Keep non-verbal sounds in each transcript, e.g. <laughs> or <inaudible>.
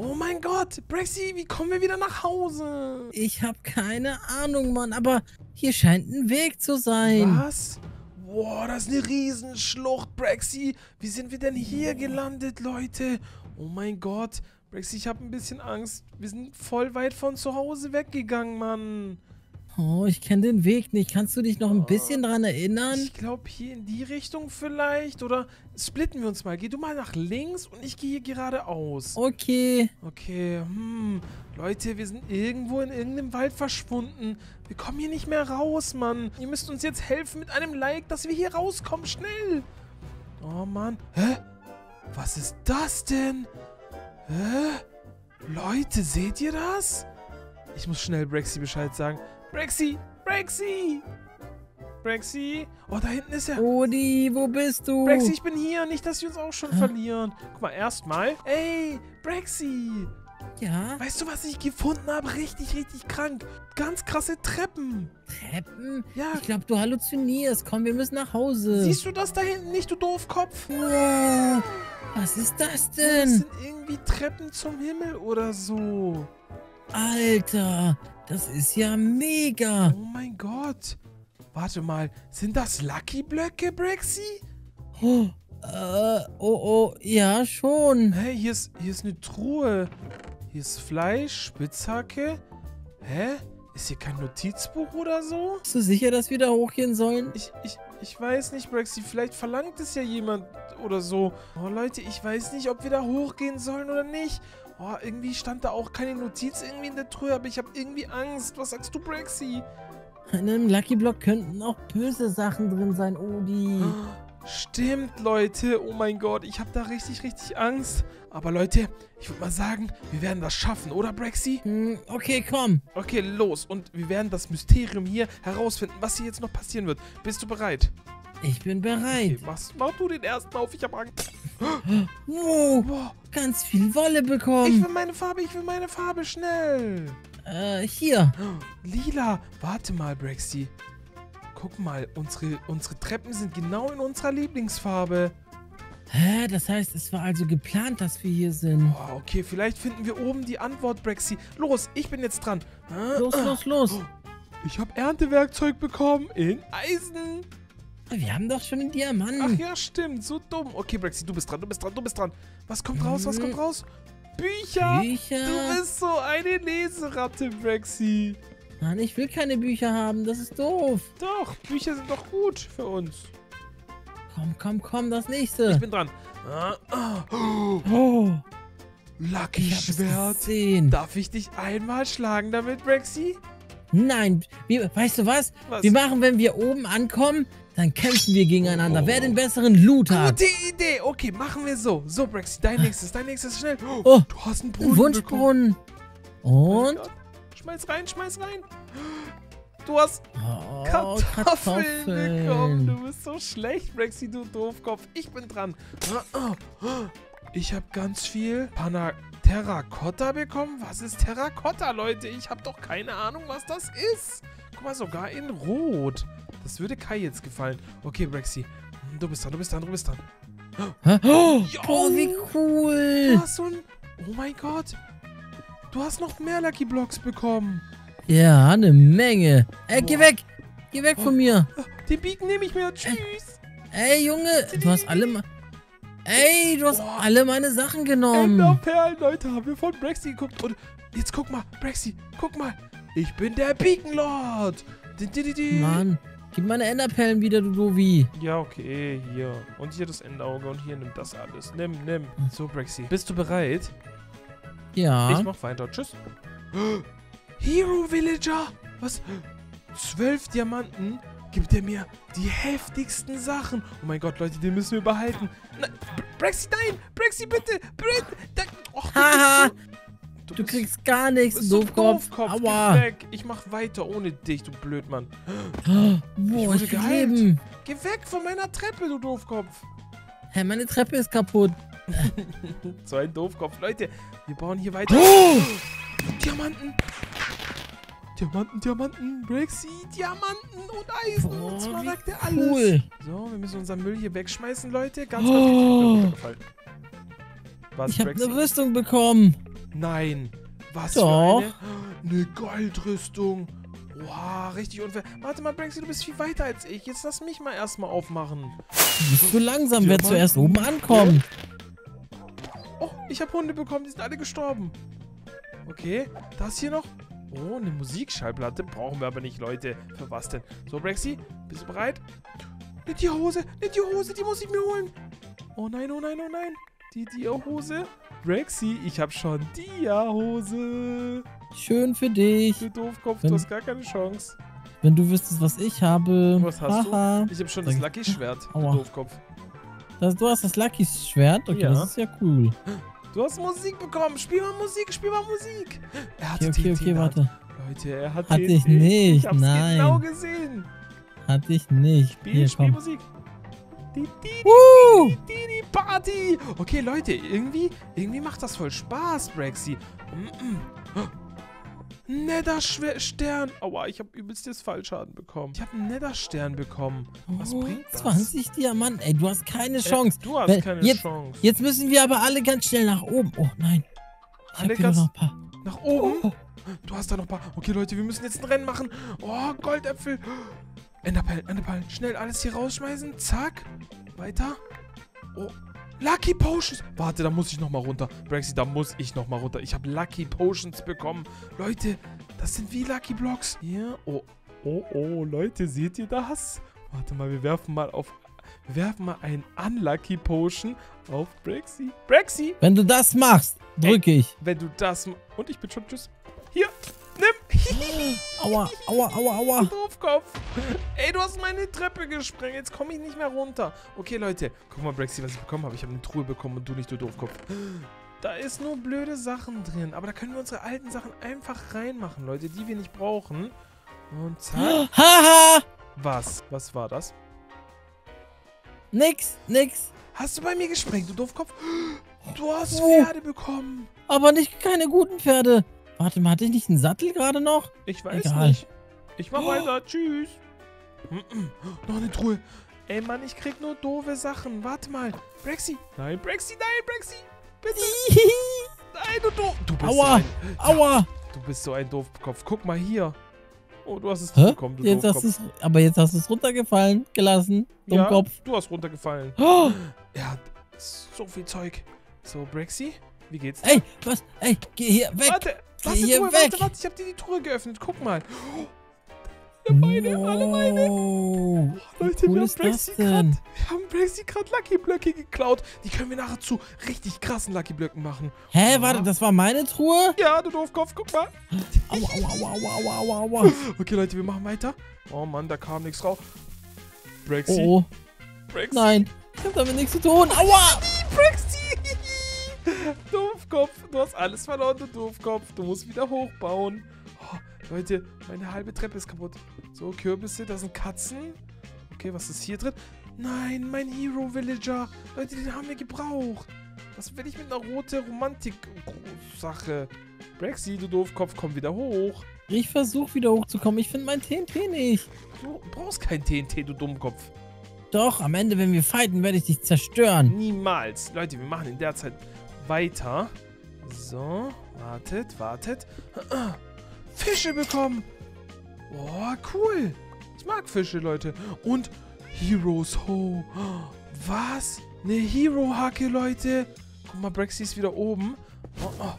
Oh mein Gott, Brexy, wie kommen wir wieder nach Hause? Ich habe keine Ahnung, Mann, aber hier scheint ein Weg zu sein. Was? Boah, das ist eine Riesenschlucht, Brexy. Wie sind wir denn hier gelandet, Leute? Oh mein Gott, Brexy, ich habe ein bisschen Angst. Wir sind voll weit von zu Hause weggegangen, Mann. Oh, ich kenne den Weg nicht. Kannst du dich noch ein bisschen dran erinnern? Ich glaube hier in die Richtung vielleicht. Oder splitten wir uns mal. Geh du mal nach links und ich gehe hier geradeaus. Okay. Okay, hm. Leute, wir sind irgendwo in irgendeinem Wald verschwunden. Wir kommen hier nicht mehr raus, Mann. Ihr müsst uns jetzt helfen mit einem Like, dass wir hier rauskommen. Schnell. Oh, Mann. Hä? Was ist das denn? Hä? Leute, seht ihr das? Ich muss schnell Brexy Bescheid sagen. Brexy! Brexy! Brexy? Oh, da hinten ist er. Rudi, wo bist du? Brexy, ich bin hier. Nicht, dass wir uns auch schon verlieren. Guck mal, erstmal. Ey, Brexy! Ja? Weißt du, was ich gefunden habe? Richtig, richtig krank. Ganz krasse Treppen. Treppen? Ja. Ich glaube, du halluzinierst. Komm, wir müssen nach Hause. Siehst du das da hinten nicht, du Doofkopf? Wow. Was ist das Das denn? sind irgendwie Treppen zum Himmel oder so. Alter, das ist ja mega. Oh mein Gott. Warte mal, sind das Lucky Blöcke, Brexy? Oh, äh, oh, oh, ja, schon. Hä, hier ist, hier ist eine Truhe. Hier ist Fleisch, Spitzhacke. Hä? Ist hier kein Notizbuch oder so? Bist du sicher, dass wir da hochgehen sollen? Ich, ich, ich weiß nicht, Brexy. Vielleicht verlangt es ja jemand oder so. Oh, Leute, ich weiß nicht, ob wir da hochgehen sollen oder nicht. Oh, irgendwie stand da auch keine Notiz irgendwie in der Truhe, aber ich habe irgendwie Angst. Was sagst du, Brexy? In einem Lucky Block könnten auch böse Sachen drin sein, Odi. Stimmt, Leute. Oh mein Gott, ich habe da richtig, richtig Angst. Aber Leute, ich würde mal sagen, wir werden das schaffen, oder, Brexy? Hm, okay, komm. Okay, los. Und wir werden das Mysterium hier herausfinden, was hier jetzt noch passieren wird. Bist du bereit? Ich bin bereit. Okay, mach, mach du den ersten auf. Ich habe Angst. Wow, ganz viel Wolle ich bekommen. will meine Farbe, ich will meine Farbe, schnell. Äh, hier. Lila. Warte mal, Brexy. Guck mal, unsere, unsere Treppen sind genau in unserer Lieblingsfarbe. Hä, das heißt, es war also geplant, dass wir hier sind. Oh, okay, vielleicht finden wir oben die Antwort, Brexy. Los, ich bin jetzt dran. Los, los, los. Ich habe Erntewerkzeug bekommen in Eisen. Wir haben doch schon einen Ach Diamanten. ja, stimmt, so dumm. Okay, Brexy, du bist dran, du bist dran, du bist dran. Was kommt raus, was kommt raus? Bücher. Bücher. Du bist so eine Leseratte, Brexy. Mann, ich will keine Bücher haben. Das ist doof. Doch, Bücher sind doch gut für uns. Komm, komm, komm, das Ich nächste. bin dran. Ah. Oh, Lucky ich Schwert. gesehen. Darf ich dich einmal schlagen damit, Brexy? Nein, weißt du was? Was? Wir machen, wenn wir oben ankommen, dann kämpfen wir gegeneinander. Wer den besseren Loot hat. Gute Idee. Okay, machen wir so. So, Brexy, dein nächstes, dein nächstes, schnell. Oh, du hast einen Ein Brunnen bekommen. Wunschbrunnen. Und? Gott. Schmeiß rein, schmeiß rein. Du hast Oh, Kartoffeln, bekommen. Du bist so schlecht, Brexy, du Doofkopf. Ich bin dran. Ich habe ganz viel Pana Terrakotta bekommen. Was ist Terrakotta, Leute? Ich habe doch keine Ahnung, was das ist. Guck mal, sogar in Rot. Das würde Kai jetzt gefallen. Okay, Brexy. Du bist dran, du bist dran, du bist dran. Hä? Oh, oh, wie Du cool. hast so ein... Oh mein Gott. Du hast noch mehr Lucky Blocks bekommen. Ja, eine Menge. Ey, geh Boah. weg. Geh weg von mir. Den Beacon nehme ich mir. Tschüss. Ey, Junge, du hast alle... ma- Ey, du hast Boah. alle meine Sachen genommen. Enderperlen, Leute, haben wir von Brexy geguckt. Und jetzt guck mal, Brexy, guck mal. Ich bin der Beacon Lord. Mann, gib meine Enderperlen wieder, du Dovi. Ja, okay, hier. Und hier das Endauge und hier nimm das alles. Nimm, nimm. So, Brexy. Bist du bereit? Ja. Ich mach weiter. Tschüss. <gasps> Hero Villager. Was? Zwölf Diamanten gibt er mir die heftigsten Sachen. Oh mein Gott, Leute, den müssen wir behalten. Nein, Br- Brexy, nein! Brexy, bitte! Bitte! Da, Haha, so, du kriegst gar nichts, bist Doofkopf. Doofkopf. Aua. Geh weg. Ich mach weiter ohne dich, du Blödmann. Boah, ich geheilt. Leben. Geh weg von meiner Treppe, du Doofkopf. Hä, meine Treppe ist kaputt. So ein Doofkopf. Leute, wir bauen hier weiter. Oh, Diamanten. Diamanten, Diamanten, Brexy, Diamanten und Eisen und Boah, Smaragde, wie alles. cool. So, wir müssen unseren Müll hier wegschmeißen, Leute. Ganz, Oh. ganz runtergefallen. Was, Ich habe eine Rüstung bekommen. Nein. Was Doch. für eine... Eine Goldrüstung. Wow, richtig unfair. Warte mal, Brexy, du bist viel weiter als ich. Jetzt lass mich mal erstmal aufmachen. Du bist zu langsam, wer zuerst oben ankommt. Oh, ich habe Hunde bekommen, die sind alle gestorben. Okay, das hier noch. Oh, eine Musikschallplatte. Brauchen wir aber nicht, Leute. Für was denn? So, Brexy, bist du bereit? Nicht die Hose, nicht die Hose, die muss ich mir holen. Oh nein, oh nein, oh nein. Die Dia-Hose. Brexy, ich habe schon Dia-Hose. Schön für dich. Du Doofkopf, Wenn- du hast gar keine Chance. Wenn du wüsstest, was ich habe. Was hast du? Haha. Ich habe schon das Sag- Lucky-Schwert, du. Doofkopf. Das, du hast das Lucky-Schwert? Okay, Ja. das ist ja cool. Du hast Musik bekommen. Spiel mal Musik, spiel mal Musik. Er hat Okay, okay, okay, warte. Leute, er hat Hatte ich nicht, Ich hab's nein. genau gesehen. Hatte ich nicht. Spiel, Hier, spiel komm. Musik. Die, die, Uh! die, die Party. Okay, Leute, irgendwie, irgendwie macht das voll Spaß, Brexy. Mm -mm. <gasps> Nether-Stern. Aua, ich habe übelst das Fallschaden bekommen. Ich habe einen Nether-Stern bekommen. Was Oh, bringt das? 20 Diamanten. Ey, du hast keine Äh, Chance. du hast Wenn- keine jetzt- Chance. Jetzt müssen wir aber alle ganz schnell nach oben. Oh nein. Ich Alle ganz- noch ein paar. Nach oben? Oh. Du hast da noch ein paar. Okay, Leute, wir müssen jetzt ein Rennen machen. Oh, Goldäpfel. Enderperlen, Enderperlen. Schnell alles hier rausschmeißen. Zack. Weiter. Oh. Lucky Potions. Warte, da muss ich noch mal runter. Brexy, da muss ich noch mal runter. Ich habe Lucky Potions bekommen. Leute, das sind wie Lucky Blocks. Hier. Oh. Oh, oh, Leute, seht ihr das? Warte mal, wir werfen mal auf... Wir werfen mal einen Unlucky Potion auf Brexy. Brexy, Wenn du das machst, drücke ich. wenn du das... Und ich bin schon tschüss. Aua, aua, aua, aua. <laughs> Doofkopf. Ey, du hast meine Treppe gesprengt. Jetzt komme ich nicht mehr runter. Okay, Leute. Guck mal, Brexy, was ich bekommen habe. Ich habe eine Truhe bekommen und du nicht, du Doofkopf. Da ist nur blöde Sachen drin. Aber da können wir unsere alten Sachen einfach reinmachen, Leute, die wir nicht brauchen. Und zack. <gasps> Haha! Was? Was war das? Nix, nix. Hast du bei mir gesprengt, du Doofkopf? <gasps> Du hast Oh. Pferde bekommen. Aber nicht keine guten Pferde. Warte mal, hatte ich nicht einen Sattel gerade noch? Ich weiß Egal. nicht. Ich mach Oh. weiter. Tschüss. <clears throat> Noch eine Truhe. Ey, Mann, ich krieg nur doofe Sachen. Warte mal. Brexy. Nein, Brexy, nein, Brexy. Bitte. <laughs> Nein, du doof. Du bist Aua. so ein... Aua! Du bist so ein Doofkopf. Guck mal hier. Oh, du hast es Hä? nicht bekommen, du Jetzt hast Doofkopf. du's, aber jetzt hast du es runtergefallen gelassen. Dummkopf. Ja, du hast runtergefallen. <gasps> Oh, Er hat so viel Zeug. So, Brexy, wie geht's dir? ey, was? Ey, geh hier weg. Warte, Geh die hier Truhe? weg. Warte, warte, ich hab dir die Truhe geöffnet. Guck mal. <gasps> meine, alle meine. Wow. Leute, cool wir haben Brexy denn? grad, wir haben Brexy gerade Lucky Blöcke geklaut. Die können wir nachher zu richtig krassen Lucky Blöcken machen. Hä, Ja. warte, das war meine Truhe? Ja, du Doofkopf, guck mal. Aua, aua, aua, aua, aua. <laughs> Okay, Leute, wir machen weiter. Oh Mann, da kam nichts raus. Brexy, Oh, Brexy, nein. Ich hab damit nichts zu tun. Aua! Brexy. <laughs> Doofkopf, du hast alles verloren, du Doofkopf. Du musst wieder hochbauen. Oh, Leute, meine halbe Treppe ist kaputt. So, Kürbisse, da sind Katzen. Okay, was ist hier drin? Nein, mein Hero Villager. Leute, den haben wir gebraucht. Was will ich mit einer rote Romantik-Sache? Brexy, du Doofkopf, komm wieder hoch. Ich versuche wieder hochzukommen. Ich finde mein TNT nicht. Du brauchst kein TNT, du Dummkopf. Doch, am Ende, wenn wir fighten, werde ich dich zerstören. Niemals. Leute, wir machen in der Zeit weiter. So, wartet, wartet. <clears throat> Fische bekommen. Oh, cool. Ich mag Fische, Leute. Und Heroes Ho. <gasps> Was? Eine Hero-Hacke, Leute. Guck mal, Brexy ist wieder oben. Oh, oh.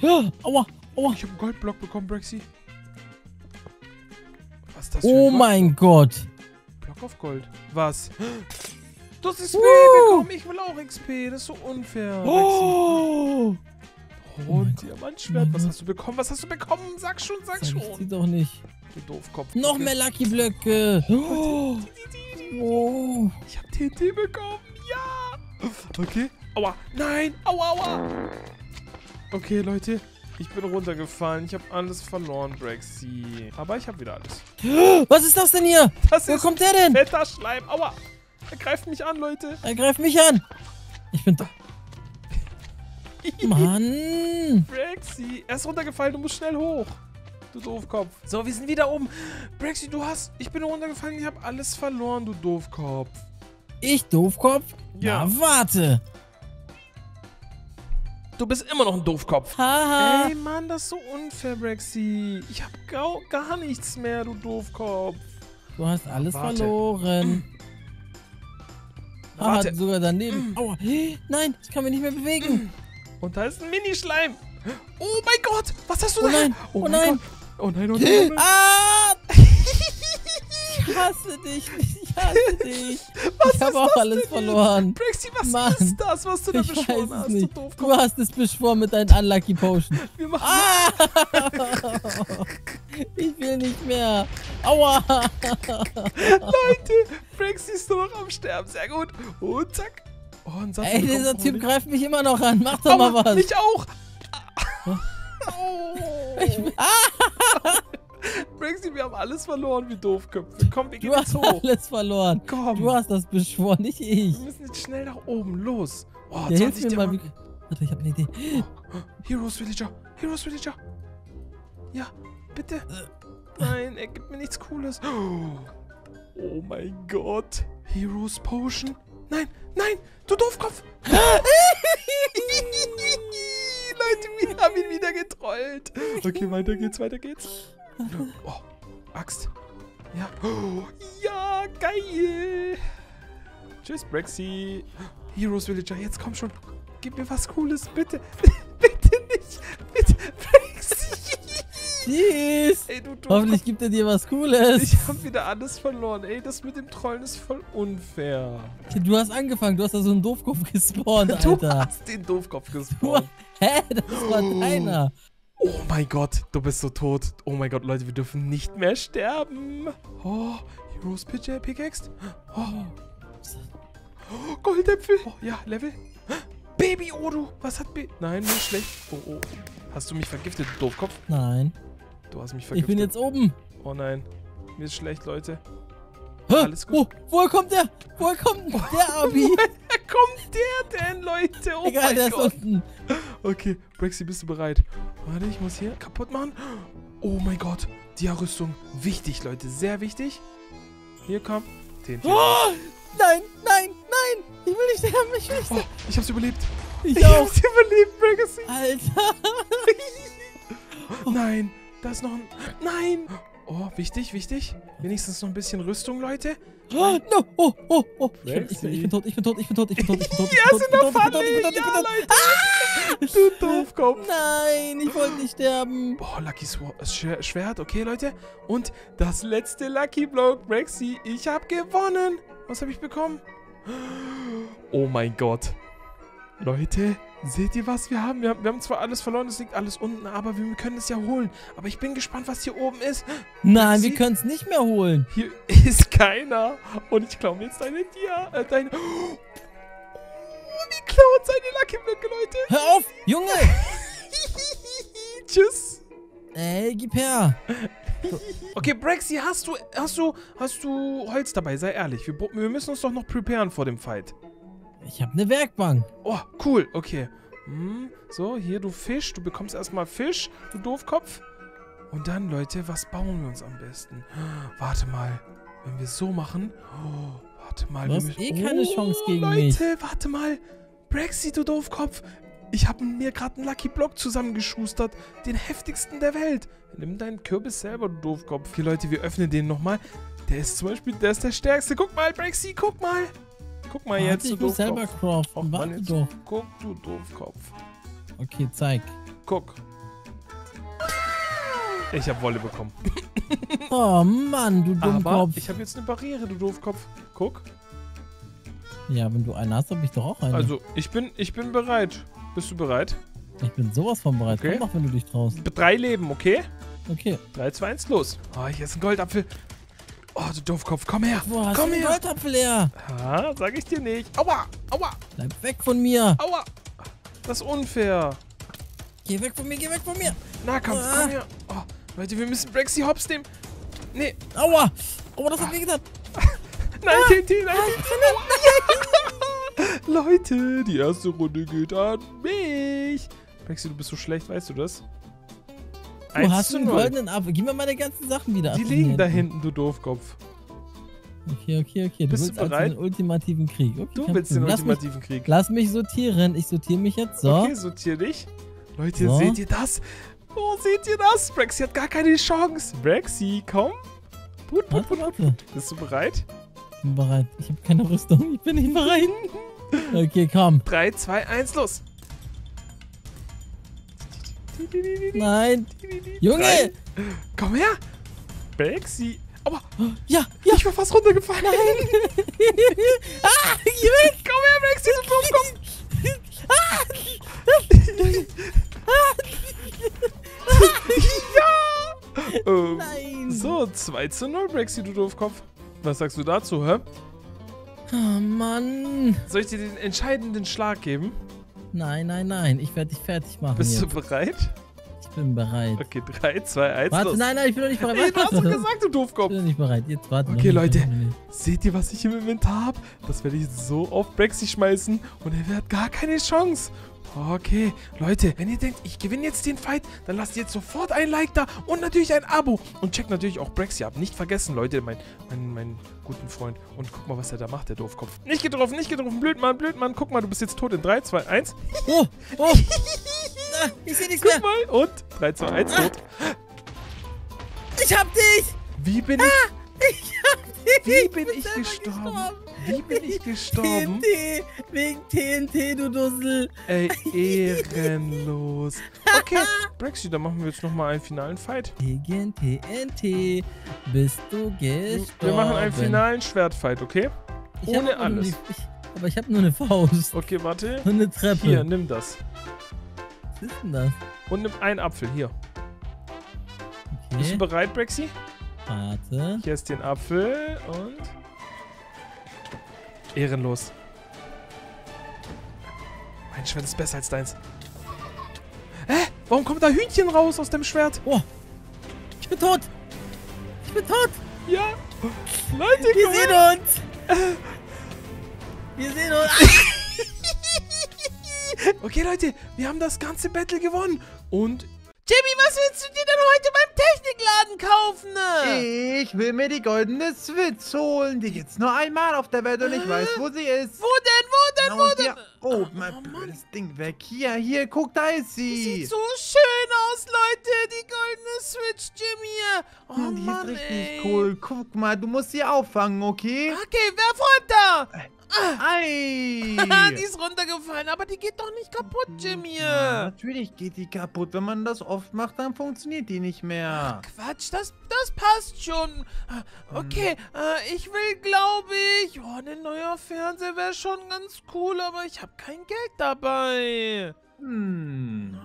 Ja, aua, aua. Ich habe einen Goldblock bekommen, Brexy. Was ist das für Oh ein mein Gott. Block auf Gold. Was? Du hast XP Uh. bekommen. Ich will auch XP. Das ist so unfair. Oh. Oh, mein ein. Diamantschwert. Was hast du bekommen? Was hast du bekommen? Sag schon, sag Sag ich schon. doch nicht. Du Doofkopf. Noch mehr Lucky Blöcke. Oh. Oh. Ich hab TNT bekommen. Ja. Okay. Aua. Nein. Aua, aua. Okay, Leute. Ich bin runtergefallen. Ich habe alles verloren, Brexy. Aber ich habe wieder alles. Was ist das denn hier? Das Wo kommt der denn? fetter Schleim. Aua. Er greift mich an, Leute. Er greift mich an. Ich bin da. Mann. <laughs> Brexy, er ist runtergefallen, du musst schnell hoch. Du Doofkopf. So, wir sind wieder oben. Brexy, du hast. Ich bin runtergefallen, ich habe alles verloren, du Doofkopf. Ich, Doofkopf? Ja. Na, warte. Du bist immer noch ein Doofkopf. Haha. Ey, Mann, das ist so unfair, Brexy. Ich hab gar, gar nichts mehr, du Doofkopf. Du hast alles Warte. verloren. Ah, Warte. sogar daneben. Aua. Nein, ich kann mich nicht mehr bewegen. Und da ist ein Minischleim. Oh mein Gott, was hast du Oh da? nein, Oh, oh nein. Gott. Oh nein, oh nein, oh. Ah! <laughs> Ich hasse dich. Ich hasse dich. ich habe auch alles verloren. Brexy, was Mann. ist das, was du da Ich beschworen weiß es hast, nicht. du Du hast es beschworen mit deinen Unlucky Potion. Wir machen Ah! <laughs> <laughs> Ich will nicht mehr. Aua! Leute, Brexy ist nur noch am Sterben. Sehr gut. Und zack. Oh, Satz Ey, dieser Typ mir. greift mich immer noch an. Mach doch mal was. Mich auch. <laughs> Ich, Oh. ah, Brexy, wir haben alles verloren, wie Doofköpfe. Komm, wir gehen du jetzt hast hoch. alles verloren. Komm. Du hast das beschworen, nicht ich. wir müssen jetzt schnell nach oben. Los. Oh, Der 20 hilft mir mal. Wie- Warte, ich habe eine Idee. Heroes Villager. Heroes Villager. Ja, bitte. Nein, er gibt mir nichts Cooles. Oh mein Gott. Heroes Potion. Nein, nein, du Doofkopf. <laughs> Leute, wir haben ihn wieder getrollt. Okay, weiter geht's, weiter geht's. Oh, Axt. Ja. Ja, geil. Tschüss, Brexy. Heroes Villager, jetzt komm schon. Gib mir was Cooles, bitte. <laughs> bitte nicht. Tschüss. Ey, du Doofkopf. Hoffentlich gibt er dir was Cooles. Ich hab wieder alles verloren. Ey, das mit dem Trollen ist voll unfair. Du hast angefangen, du hast da so einen Doofkopf gespawnt, <laughs> Du Alter. hast den Doofkopf Du, gespawnt. <laughs> hä? Das war deiner. Oh mein Gott, du bist so tot. Oh mein Gott, Leute, wir dürfen nicht mehr sterben. Oh, Heroes Pitcher Pickaxe. Oh. oh, <gasps> Goldäpfel. Oh, ja, Level. <gasps> Baby Odu. Was hat Baby... Nein, ist schlecht. Oh, oh. Hast du mich vergiftet, du Doofkopf? Nein. Du hast mich Ich vergiftet. bin jetzt oben. Oh nein. Mir ist schlecht, Leute. Hä? Alles gut. Oh, woher kommt der? Woher kommt der <laughs> Abi? Wer kommt der denn, Leute? Oh Egal, mein der ist Gott. unten. Okay, Brexy, bist du bereit? Warte, ich muss hier kaputt machen. Oh mein Gott, Dia-Rüstung. Wichtig, Leute, sehr wichtig. Hier, komm. TNT. Oh, nein, nein, nein. Ich will nicht sterben, ich will nicht Oh, sterben. ich hab's überlebt. Ich Ich auch. hab's überlebt, Brexy. Alter. <laughs> Nein, da ist noch ein... Nein. Oh, wichtig, wichtig. Wenigstens noch ein bisschen Rüstung, Leute. Oh, no. Oh, oh, oh. Ich bin, ich, bin, ich bin tot, ich bin tot, ich bin tot, ich bin tot, ich bin tot. Ja, tot, der bin Ja. Leute. Du Doofkopf. Nein, ich wollte nicht sterben. Boah, Lucky Sword, Schwert, okay, Leute. Und das letzte Lucky Block, Brexy. Ich habe gewonnen. Was habe ich bekommen? Oh mein Gott. Leute, seht ihr, was wir haben? Wir, haben? wir haben zwar alles verloren, es liegt alles unten, aber wir können es ja holen. Aber ich bin gespannt, was hier oben ist. Nein, wir können es nicht mehr holen. Hier <laughs> ist keiner. Und ich klaue mir jetzt deine Dia, äh, deine... Oh, wir klauen seine Lucky Leute. Hör auf, Junge. <laughs> Tschüss. Ey, gib her. <laughs> Okay, Brexy, hast du, hast du, hast du Holz dabei? Sei ehrlich. Wir, wir müssen uns doch noch preparen vor dem Fight. Ich habe eine Werkbank. Oh, cool. Okay. Hm, so, hier, du Fisch. Du bekommst erstmal Fisch, du Doofkopf. Und dann, Leute, was bauen wir uns am besten? Warte mal. Wenn wir so machen. Oh, warte mal. Du hast eh keine Chance gegen Leute, mich. warte mal. Brexy, du Doofkopf. Ich habe mir gerade einen Lucky Block zusammengeschustert. Den heftigsten der Welt. Nimm deinen Kürbis selber, du Doofkopf. Okay, Leute, wir öffnen den nochmal. Der ist zum Beispiel, der ist der stärkste. Guck mal, Brexy, guck mal. Guck mal Warte, jetzt, du ich muss selber craften. Warte jetzt doch. Guck, du Doofkopf. Okay, zeig. Guck. Ich habe Wolle bekommen. <laughs> Oh Mann, du Aber Dummkopf. ich habe jetzt eine Barriere, du Doofkopf. Guck. Ja, wenn du eine hast, habe ich doch auch eine. Also, ich bin, ich bin bereit. Bist du bereit? ich bin sowas von bereit. Okay. Komm doch, wenn du dich traust. Drei Leben, okay? Okay. 3, 2, 1, los. Oh, hier ist ein Goldapfel. Oh, du Doofkopf, komm her. Hast komm du den her. Goldapfel her? Ha, sag ich dir nicht. Aua, aua, Bleib weg von mir. aua. Das ist unfair. Geh weg von mir, geh weg von mir. Nahkampf, Ah. komm her. Oh, Leute, wir müssen Brexy Hops nehmen. Nee, Aua. Aua, das hat weh getan. <laughs> nein, TNT, nein, TNT. <laughs> Leute, die erste Runde geht an mich. Brexy, du bist so schlecht, weißt du das? Du hast einen goldenen Apfel. Gib mir meine ganzen Sachen wieder. Die liegen da hinten. du Doofkopf. Okay, okay, okay. Du Bist willst du bereit? Also den ultimativen Krieg. Okay, Du willst den lass mich, ultimativen Krieg. lass mich sortieren. Ich sortiere mich jetzt. So. Okay, sortier dich. Leute, So. seht ihr das? Oh, seht ihr das? Brexy hat gar keine Chance. Brexy, komm. Put, put, put. warte. Bist du bereit? Ich bin bereit. Ich habe keine Rüstung. Ich bin nicht bereit. <laughs> Okay, komm. 3, 2, 1, los. Nein. Junge! Drei. Komm her. Brexy. Aber Ja, ja. ich war fast runtergefallen. Nein. <laughs> ah, geh weg. Komm her, Brexy, du Dummkopf. ja. Ähm, Nein. so, 2 zu 0, Brexy, du Doofkopf. Was sagst du dazu, hä? Oh, Mann. Soll ich dir den entscheidenden Schlag geben? Nein, nein, nein. Ich werde dich fertig machen Bist jetzt. du bereit? Ich bin bereit. Okay, 3, 2, 1, Warte, los. nein, nein, ich bin noch nicht bereit. <laughs> Ey, du hast doch gesagt, du Ich Doofkopf. bin noch nicht bereit. Jetzt warte. Okay, noch Leute. Seht ihr, was ich im Inventar habe? Das werde ich so auf Brexy schmeißen und er hat gar keine Chance. Okay, Leute, wenn ihr denkt, ich gewinne jetzt den Fight, dann lasst jetzt sofort ein Like da und natürlich ein Abo. Und checkt natürlich auch Brexy ab. Nicht vergessen, Leute, mein, mein, mein guten Freund. Und guck mal, was er da macht, der Doofkopf. Nicht getroffen, nicht getroffen. Blödmann, Blödmann. Guck mal, du bist jetzt tot in 3, 2, 1. Oh, oh. <laughs> Ah, ich sehe nichts Guck mehr. mal. Und 3, 2, 1, tot. Ich hab dich. Wie bin ich, Ich hab dich. wie bin ich selber gestorben? Wie bin ich <laughs> gestorben? TNT. Wegen TNT, du Dussel. Ey, <laughs> ehrenlos. Okay, Brexy, dann machen wir jetzt nochmal einen finalen Fight. Gegen TNT bist du gestorben. Wir machen einen finalen Schwertfight, okay? Ich ohne alles. die- Ich, aber ich habe nur eine Faust. Okay, warte. Und eine Treppe. Hier, nimm das. Was ist denn das? Und nimm einen Apfel, hier. Bist du Okay, bereit, Brexy? warte. Hier ist den Apfel und... Ehrenlos. Mein Schwert ist besser als deins. Hä? Warum kommt da Hühnchen raus aus dem Schwert? Oh, ich bin tot. Ich bin tot. Ja. Leute, Wir komm sehen her. uns. Wir sehen uns. <laughs> Okay, Leute, wir haben das ganze Battle gewonnen. Und Jimmy, was willst du dir denn heute beim Technikladen kaufen? Ne? Ich will mir die goldene Switch holen. Die gibt's nur einmal auf der Welt und ich weiß, wo sie ist. Wo denn, wo denn, wo denn? hier. Oh, mein blödes Ding weg. Hier, hier, guck, da ist sie. Sieht so schön aus, Leute, die goldene Switch, Jimmy. Oh Hm, die Mann, ist richtig ey. cool. Guck mal, du musst sie auffangen, okay? Okay, werf runter. Ei. <laughs> Die ist runtergefallen, aber die geht doch nicht kaputt, Jimmy. Ja, natürlich geht die kaputt. Wenn man das oft macht, dann funktioniert die nicht mehr. Quatsch, das, das passt schon. Okay, äh, ich will, glaube ich... Oh, ein neuer Fernseher wäre schon ganz cool, aber ich habe kein Geld dabei. Hm.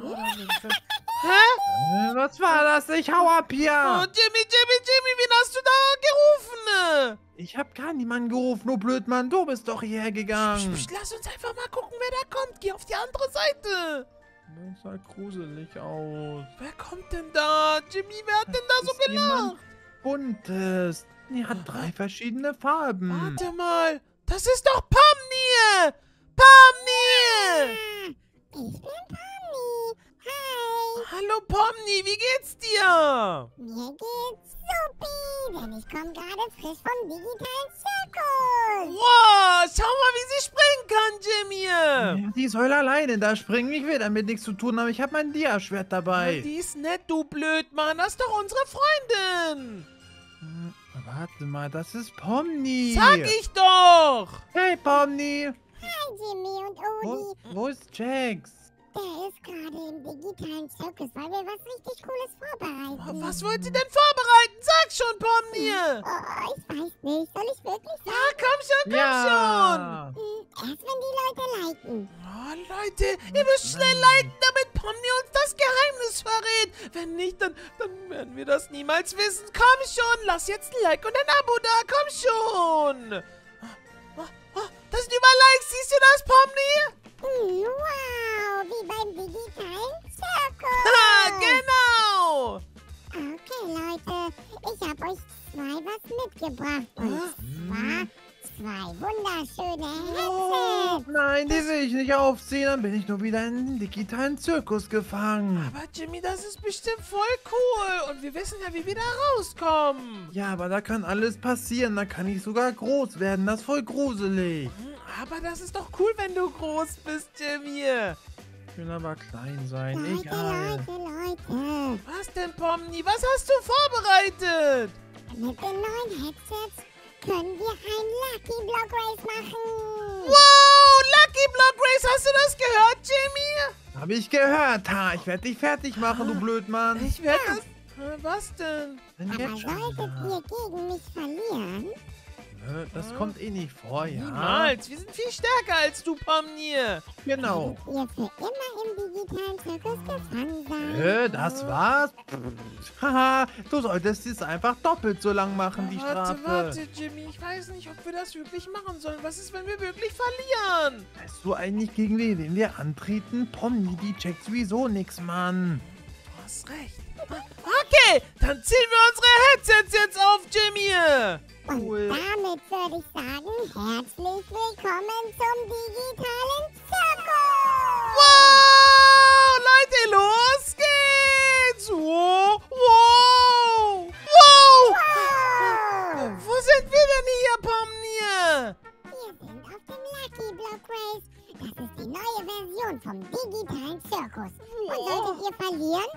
Hä? Äh, was war das? Ich hau ab Oh, hier. Jimmy, Jimmy, Jimmy, wen hast du da gerufen? Ich hab gar niemanden gerufen, du Blödmann. Du bist doch hierher gegangen. Psst, lass uns einfach mal gucken, wer da kommt. Geh auf die andere Seite. Das sah gruselig aus. Wer kommt denn da? Jimmy, wer hat denn da so gelacht? Buntes. Die hat drei verschiedene Farben. Warte mal. Das ist doch Pomni. Pomni. Ich bin Pomni. Hi. Hallo Pomni, wie geht's dir? Mir geht's supi, denn ich komme gerade frisch vom digitalen Zirkus. Wow, schau mal, wie sie springen kann, Jimmy. Ja, die soll alleine da springen. Ich will damit nichts zu tun haben. Ich habe mein Dia-Schwert dabei. Die ist nett, du Blödmann. Das ist doch unsere Freundin. Hm, Warte mal, das ist Pomni. Sag ich doch. Hey, Pomni. Hi Jimmy und Wo, Odi. wo ist Jax? Der ist gerade im digitalen Zirkus, weil wir was richtig Cooles vorbereiten. Was wollt ihr denn vorbereiten? Sag schon, Pomni. Oh, ich weiß nicht. Soll ich wirklich Ja, sagen? komm schon, komm Ja. Hm, erst wenn die Leute liken. schon. Oh, Leute, ihr müsst schnell liken, damit Pomni uns das Geheimnis verrät. Wenn nicht, dann, dann werden wir das niemals wissen. Komm schon, lass jetzt ein Like und ein Abo da. Komm schon. Oh, oh, das sind über Likes. Siehst du das, Pomni? Mitgebracht. Und zwar zwei wunderschöne Headsets. Nein, Nein, die will ich nicht aufziehen, dann bin ich nur wieder in den digitalen Zirkus gefangen. Aber Jimmy, das ist bestimmt voll cool. Und wir wissen ja, wie wir da rauskommen. Ja, aber da kann alles passieren, da kann ich sogar groß werden, das ist voll gruselig. Hm, Aber das ist doch cool, wenn du groß bist, Jimmy. Ich will aber klein sein, Leute, egal. Leute, Leute. Was denn, Pomni? Was hast du vorbereitet? Mit den neuen Headsets können wir ein Lucky Block Race machen. Wow, Lucky Block Race, hast du das gehört, Jimmy? Hab ich gehört, ha, ich werde dich fertig machen, du Blödmann. Ich werde das... Was denn? Aber solltet ihr gegen mich verlieren, Nö, Das kommt eh nicht vor, ja? Niemals. Wir sind viel stärker als du, Pomni. Genau. ihr für immer im digitalen Zirkus gefangen sein. Äh, das war's? <laughs> Haha, du solltest es einfach doppelt so lang machen, die warte, Strafe. warte, Jimmy. Ich weiß nicht, ob wir das wirklich machen sollen. Was ist, wenn wir wirklich verlieren? Weißt du eigentlich, gegen wen wen wir antreten? Pomni, die checkt sowieso nix, Mann. Du hast recht. Okay, dann ziehen wir unsere Headsets jetzt auf, Jimmy. Und Cool. damit würde ich sagen, herzlich willkommen zum digitalen Zirkus. Wow, Leute, los geht's. Wow, wow, wow. Wow. Wo sind wir denn hier, Pomnier? Wir sind auf dem Lucky Block Race. Das ist die neue Version vom digitalen Zirkus. Und solltet ihr verlieren,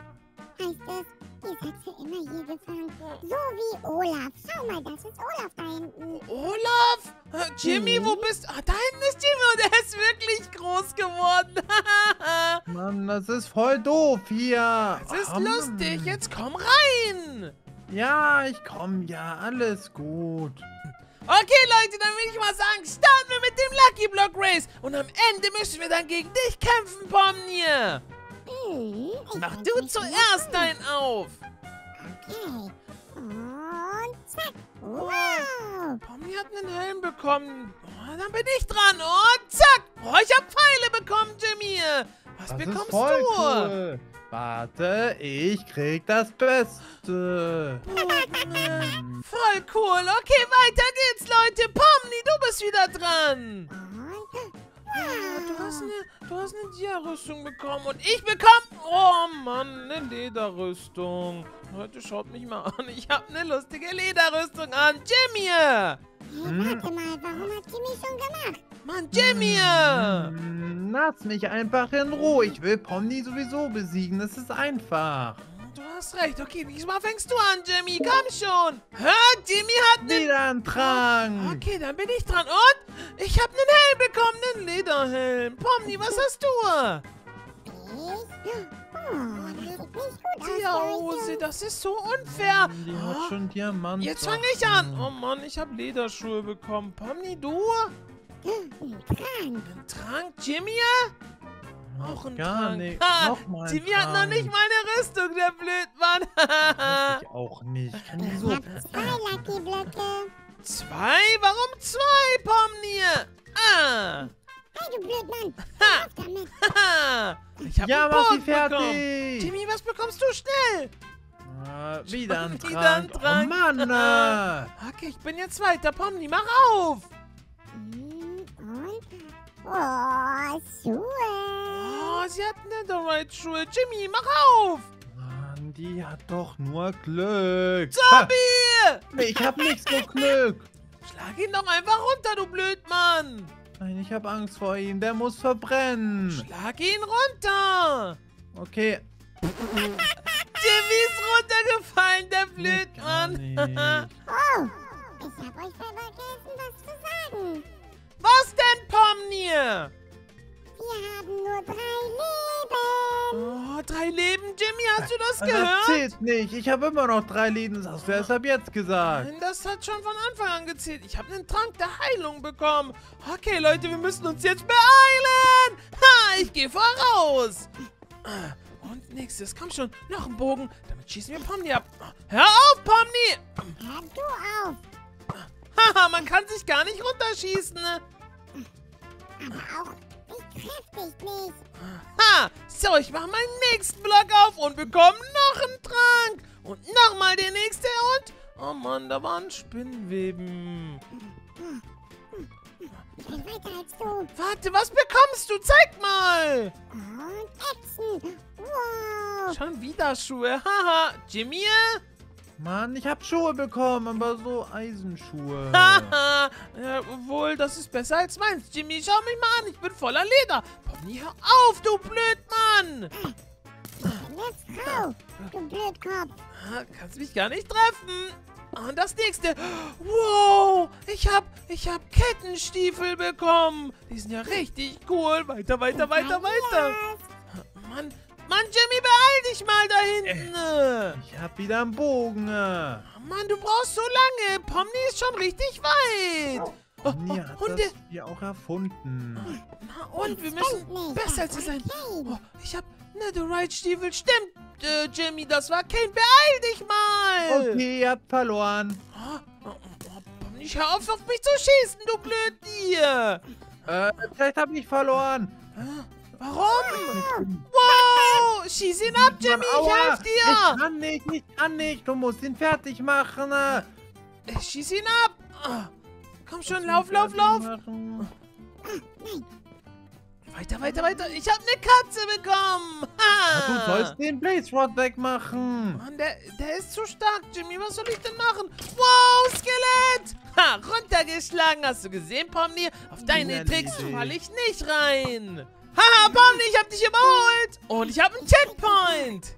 heißt es, ihr seid immer hier gefangen. So wie Olaf. Schau mal, das ist Olaf da hinten. Olaf? Äh, Jimmy, wo bist du? Ah, da hinten ist Jimmy und er ist wirklich groß geworden. <laughs> Mann, das ist voll doof hier. Das ist Mann. lustig. Jetzt komm rein. Ja, ich komm ja, alles gut. Okay, Leute, dann will ich mal sagen, starten wir mit dem Lucky Block Race. Und am Ende müssen wir dann gegen dich kämpfen, Pomnier. Ich Mach du zuerst deinen auf. Okay. Und zack. Wow. Pomni hat einen Helm bekommen. Oh, dann bin ich dran. Und zack. Oh, ich habe Pfeile bekommen, Jimmy. Was Das ist bekommst voll du? cool. Warte, ich krieg das Beste. Oh, <laughs> Voll cool. Okay, weiter geht's, Leute. Pomni, du bist wieder dran. Ja, du hast eine, du hast eine Dia-Rüstung bekommen und ich bekomme, oh Mann, eine Lederrüstung. Leute, schaut mich mal an. Ich habe eine lustige Lederrüstung an. Jimmy! hey, warte mal, warum hat Jimmy schon gemacht? Mann, Jimmy! Hm, Lass mich einfach in Ruhe. Ich will Pomni sowieso besiegen. Das ist einfach. Du hast recht. Okay, diesmal fängst du an, Jimmy. Komm schon. Hä? Jimmy hat einen... Wieder ein Trank. Okay, dann bin ich dran. Und ich habe einen Helm bekommen, einen Lederhelm. Pomni, was hast du? Ich? Oh, das sieht nicht gut aus. Die für euch Hose, Jungs. das ist so unfair. Die hat schon Diamant. Jetzt fange ich an. Oh Mann, ich habe Lederschuhe bekommen. Pomni, du? Ein Trank. Ein Trank, Jimmy? Auch ein Gar Trank. nicht. Ha, Nochmal ein Jimmy hat noch Trank. nicht meine Rüstung, der Blödmann. <laughs> Ich auch nicht. Kann die so. Ich hab zwei Lucky Blöcke. zwei? Warum zwei, Pomni? Ah. Hey, du Blödmann. Ha. Damit. <laughs> Haha. Ich habe Ja, einen mach sie Boot bekommen. fertig. Jimmy, was bekommst du schnell? Ah, wieder ein Wieder ein Trank. Trank. Oh Mann. äh. Okay, ich bin jetzt weiter. Pomni, mach auf. Oh, Schuhe. Oh, sie hat Netherite-Schuhe. Jimmy, mach auf. Mann, die hat doch nur Glück. Zombie! Ich hab nichts so Glück. Schlag ihn doch einfach runter, du Blödmann. Nein, ich hab Angst vor ihm. Der muss verbrennen. Schlag ihn runter. Okay. Jimmy ist runtergefallen, der Blödmann. Das Das gehört? zählt nicht. Ich habe immer noch drei Leben. Das hast du erst ab jetzt gesagt. Nein, das hat schon von Anfang an gezählt. Ich habe einen Trank der Heilung bekommen. Okay, Leute, wir müssen uns jetzt beeilen. Ha, ich gehe voraus. Und nächstes, komm schon, noch ein Bogen. Damit schießen wir Pomni ab. Hör auf, Pomni. Hör du auf. Haha, man kann sich gar nicht runterschießen. ne? Aber auch, ich dich nicht. Ha, so, ich mache meinen nächsten Block auf und bekomme noch einen Trank. Und nochmal der nächste und... Oh Mann, da waren Spinnweben. Ich bin weiter als du. Warte, was bekommst du? Zeig mal. Und Action. Wow. Schon wieder Schuhe. Haha. Jimmy? Mann, ich hab Schuhe bekommen, aber so Eisenschuhe. <laughs> Haha. ja, wohl, das ist besser als meins. Jimmy, schau mich mal an. Ich bin voller Leder. Pomni, hör auf, du Blödmann. Let's go. Du Blödkopf. Ah, Kannst mich gar nicht treffen. Und das nächste. Wow, ich hab, ich hab Kettenstiefel bekommen. Die sind ja richtig cool. Weiter, weiter, weiter, weiter. Mann, Mann, Jimmy, beeil dich mal da hinten. Ich hab wieder einen Bogen. äh. Mann, du brauchst so lange. Pomni ist schon richtig weit. Oh, Mia hat oh, und, das der, hier auch erfunden. na, und wir müssen besser Das zu war sein. Oh, ich hab Netherite-Stiefel. Stimmt, äh, Jimmy, das war Kane. Beeil dich mal. Okay, ihr habt verloren. Oh, oh, oh, Pomni, hör auf, auf mich zu schießen, du Blödtier. Äh, vielleicht hab ich verloren. Warum? Wow! Schieß ihn ab, Jimmy! Ich helf Ich dir! kann nicht, ich kann nicht. Du musst ihn fertig machen. Ich schieß ihn ab! Komm schon, lauf, lauf, lauf! machen. Weiter, weiter, weiter! Ich hab eine Katze bekommen! Ha! Ah, Du sollst den Blaze Rod wegmachen. Mann, der, der ist zu stark, Jimmy. Was soll ich denn machen? Wow, Skelett! Ha, runtergeschlagen. Hast du gesehen, Pomni? Auf deine Ja, Tricks Idee. fall ich nicht rein. Haha, Pomni, ich hab dich überholt. Und ich hab einen Checkpoint.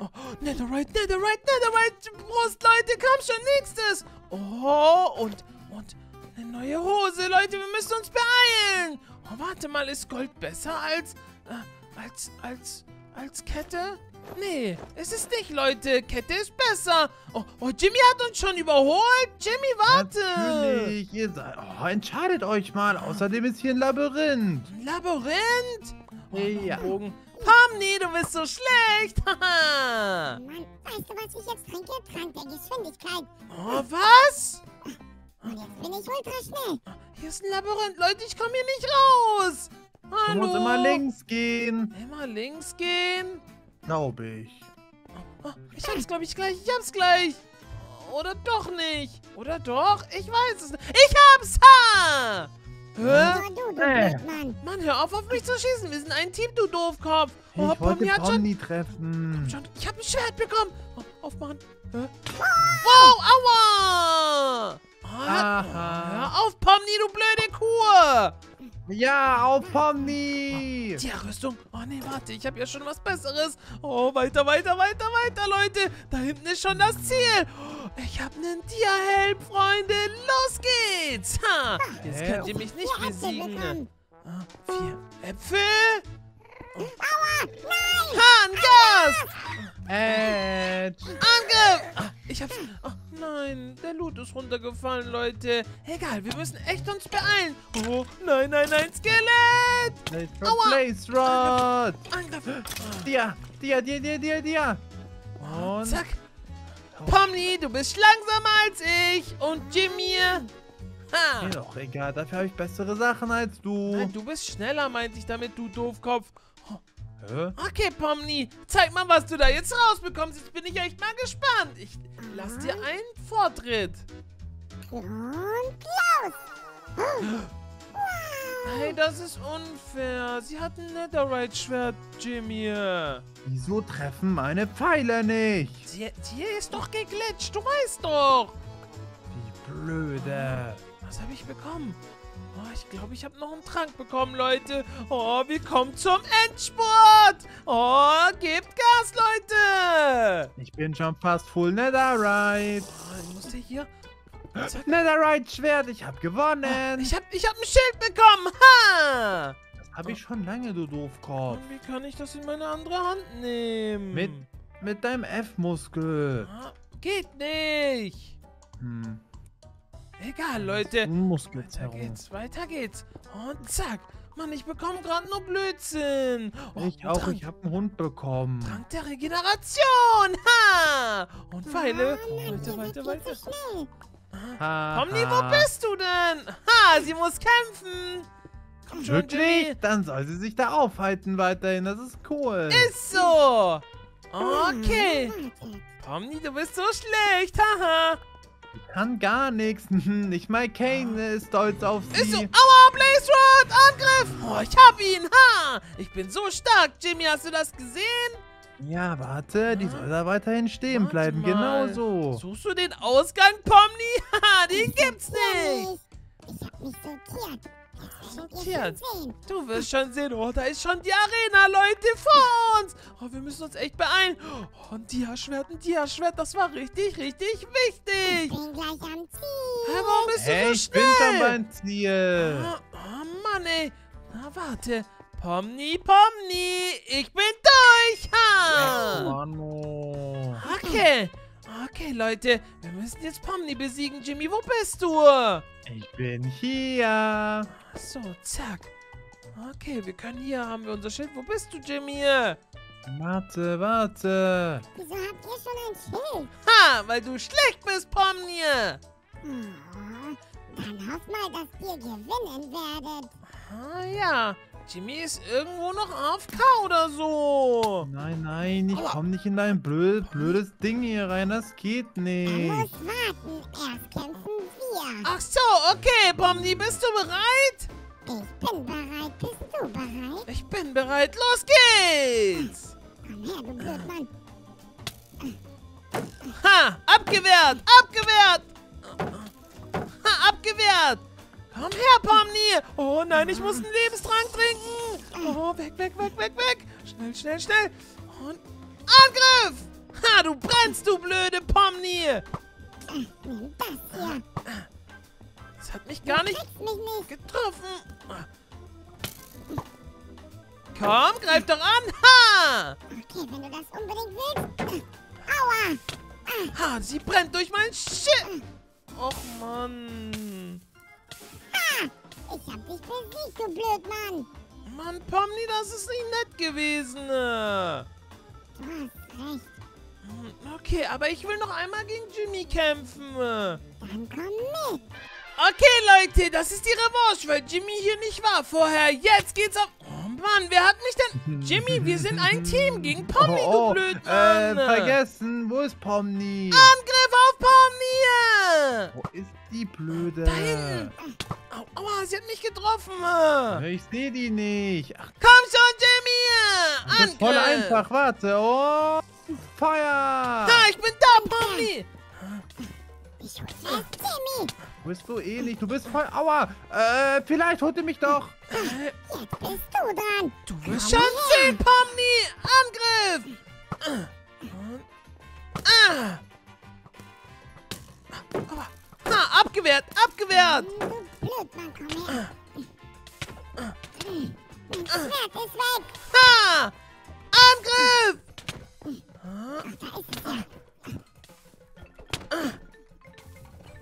Oh, Netherite, Netherite, Netherite. Prost, Leute. Komm schon, nächstes. Oh, und, und eine neue Hose. Leute, wir müssen uns beeilen. Oh, warte mal, ist Gold besser als, äh, als, als, als Kette? Nee, es ist nicht, Leute. Kette ist besser. Oh, oh, Jimmy hat uns schon überholt. Jimmy, warte. Natürlich. Ihr seid, oh, entscheidet euch mal. Außerdem ist hier ein Labyrinth. Ein Labyrinth? Oh, Ja. Bogen. Pomni, du bist so schlecht. <laughs> Haha. Mann, weißt du, was ich jetzt trinke? Trank der Geschwindigkeit. oh, was? Und jetzt bin ich ultra schnell. Hier ist ein Labyrinth. Leute, ich komme hier nicht raus. Du Hallo? musst immer links gehen. Immer links gehen? Glaube ich. Oh, ich hab's, glaube ich, gleich. Ich hab's gleich. Oder doch nicht. Oder doch? Ich weiß es nicht. Ich hab's! Ha! Hä? Du, du Äh. Mann, hör auf, auf mich zu schießen. Wir sind ein Team, du Doofkopf. Oh, Ich wollte Pomni hat schon, Pomni treffen. schon... Ich hab ein Schwert bekommen. Oh, aufmachen. Hä? Wow, aua! Oh, hör, Aha. hör auf, Pomni, du blöde Kuh. Ja, auf Pomni. Tierrüstung. Oh nee, warte, ich habe ja schon was Besseres. Oh, weiter, weiter, weiter, weiter, Leute. Da hinten ist schon das Ziel. Oh, ich habe einen Tierhelm, Freunde. Los geht's. Ha, jetzt könnt ihr mich nicht besiegen. Ah, vier Äpfel. Ha, ein Gas. Edge. Angriff. Ich hab's. Oh, nein, der Loot ist runtergefallen, Leute. Egal, wir müssen echt uns beeilen. Oh, nein, nein, nein, Skelett. Blaze Rod, Aua. Angriff. Ah. Dir, dir, dir, dir, dir, dir. Und Zack. Pomni, du bist langsamer als ich. Und Jimmy. Ha. Mir doch egal, dafür habe ich bessere Sachen als du. Nein, du bist schneller, meinte ich damit, du Doofkopf. Hä? Okay, Pomni, zeig mal, was du da jetzt rausbekommst. Jetzt bin ich echt mal gespannt. Ich lass dir einen Vortritt. Und los. <gasps> Hey, das ist unfair. Sie hat ein Netherite-Schwert, Jimmy. Wieso treffen meine Pfeile nicht? Sie, die ist doch geglitscht, du weißt doch. Wie blöde. Was habe ich bekommen? Oh, ich glaube, ich habe noch einen Trank bekommen, Leute. Oh, wir kommen zum Endspurt. Oh, gebt Gas, Leute. Ich bin schon fast full Netherite. Oh, ich musste hier... Zack. Netherite Schwert, ich habe gewonnen. Ich habe ich hab ein Schild bekommen. Ha! das habe ich schon lange, du Doofkopf. Und wie kann ich das in meine andere Hand nehmen? Mit, mit deinem F-Muskel. Ah, geht nicht. Hm. Egal, Leute. Weiter geht's, weiter geht's. Und zack. Mann, ich bekomme gerade nur Blödsinn. Oh, Ich auch, Trank, ich habe einen Hund bekommen. Trank der Regeneration. Ha! Und Pfeile. Oh Weiter, weiter, weiter. schnell. Pomni, wo bist du denn? Ha, sie muss kämpfen. Komm schon, Wirklich? Jimmy. Dann soll sie sich da aufhalten weiterhin. Das ist cool. Ist so. Okay. Warte. Pomni, du bist so schlecht. Haha. Kann gar nichts. <laughs> Nicht mal Kane ist stolz auf sie. Ist so. Aua, Blaze Rod! Angriff! Oh, ich hab ihn! Ha! Ich bin so stark, Jimmy. Hast du das gesehen? Ja, warte, die soll da weiterhin stehen Warte bleiben. mal. Genau so. Suchst du den Ausgang, Pomni? <laughs> Haha, den gibt's nicht. Ich hab mich sortiert. Sehen. Du wirst schon sehen. Oh, da ist schon die Arena, Leute, vor uns. Oh, wir müssen uns echt beeilen. Oh, ein Dia-Schwert, ein Dia-Schwert. Das war richtig, richtig Ich wichtig. bin gleich am Ziel. Hä, warum bist Hey, du ich so bin schnell? schon beim Ziel. Oh, oh Mann, ey. Na, warte. Pomni, Pomni, ich bin durch. Ha! Mano. Okay. Okay, Leute. Wir müssen jetzt Pomni besiegen. Jimmy, wo bist du? Ich bin hier. So, zack. Okay, wir können hier, haben wir unser Schild. Wo bist du, Jimmy? Warte, warte. Wieso habt ihr schon ein Schild? Ha, weil du schlecht bist, Pomni. Oh, dann hoff mal, dass ihr gewinnen werdet. Ah, ja. Jimmy ist irgendwo noch AFK oder so. Nein, nein, ich komm nicht in dein blöd, blödes Ding hier rein. Das geht nicht. muss warten. Erst kämpfen wir. Ach so, okay, Pomni, bist du bereit? Ich bin bereit. Bist du bereit? Ich bin bereit. Los geht's. Komm her, du Blödmann. Ha, abgewehrt, abgewehrt. Ha, abgewehrt. Komm her, Pomni. Oh nein, ich muss einen Lebenstrank trinken. Oh, weg, weg, weg, weg, weg. Schnell, schnell, schnell. Und Angriff. Ha, du brennst, du blöde Pomni. Das hat mich gar nicht getroffen. Komm, greif doch an. Ha. Okay, wenn du das unbedingt willst. Aua. Ha, sie brennt durch mein Shit. Och, Mann. Ich hab dich besiegt, du Blödmann. Mann, Pomni, das ist nicht nett gewesen. Hm, Du hast recht. Okay, aber ich will noch einmal gegen Jimmy kämpfen. Dann komm mit. Okay, Leute, das ist die Revanche, weil Jimmy hier nicht war vorher. Jetzt geht's auf... Oh Mann, wer hat mich denn... <laughs> Jimmy, wir sind ein Team gegen Pomni, oh, du blöd äh, Mann. vergessen. Wo ist Pomni? Angriff auf Pomni. Wo ist die Blöde? Da hinten. Au, aua, sie hat mich getroffen. Ich sehe die nicht. Ach, Komm schon, Jimmy. das ist voll einfach. Warte. Oh, Feuer. Ha, ich bin da, Pomni. Ich hol Timmy. Bist du eh nicht. Du bist voll... Aua. Äh, vielleicht holt ihr mich doch. Jetzt bist du dran. Du wirst schon sehen, Pomni. Angriff. Ah. Aua. Ha, abgewehrt, abgewehrt. Du Blödmann, komm her. Mein Schwert ist weg. Ha. Angriff.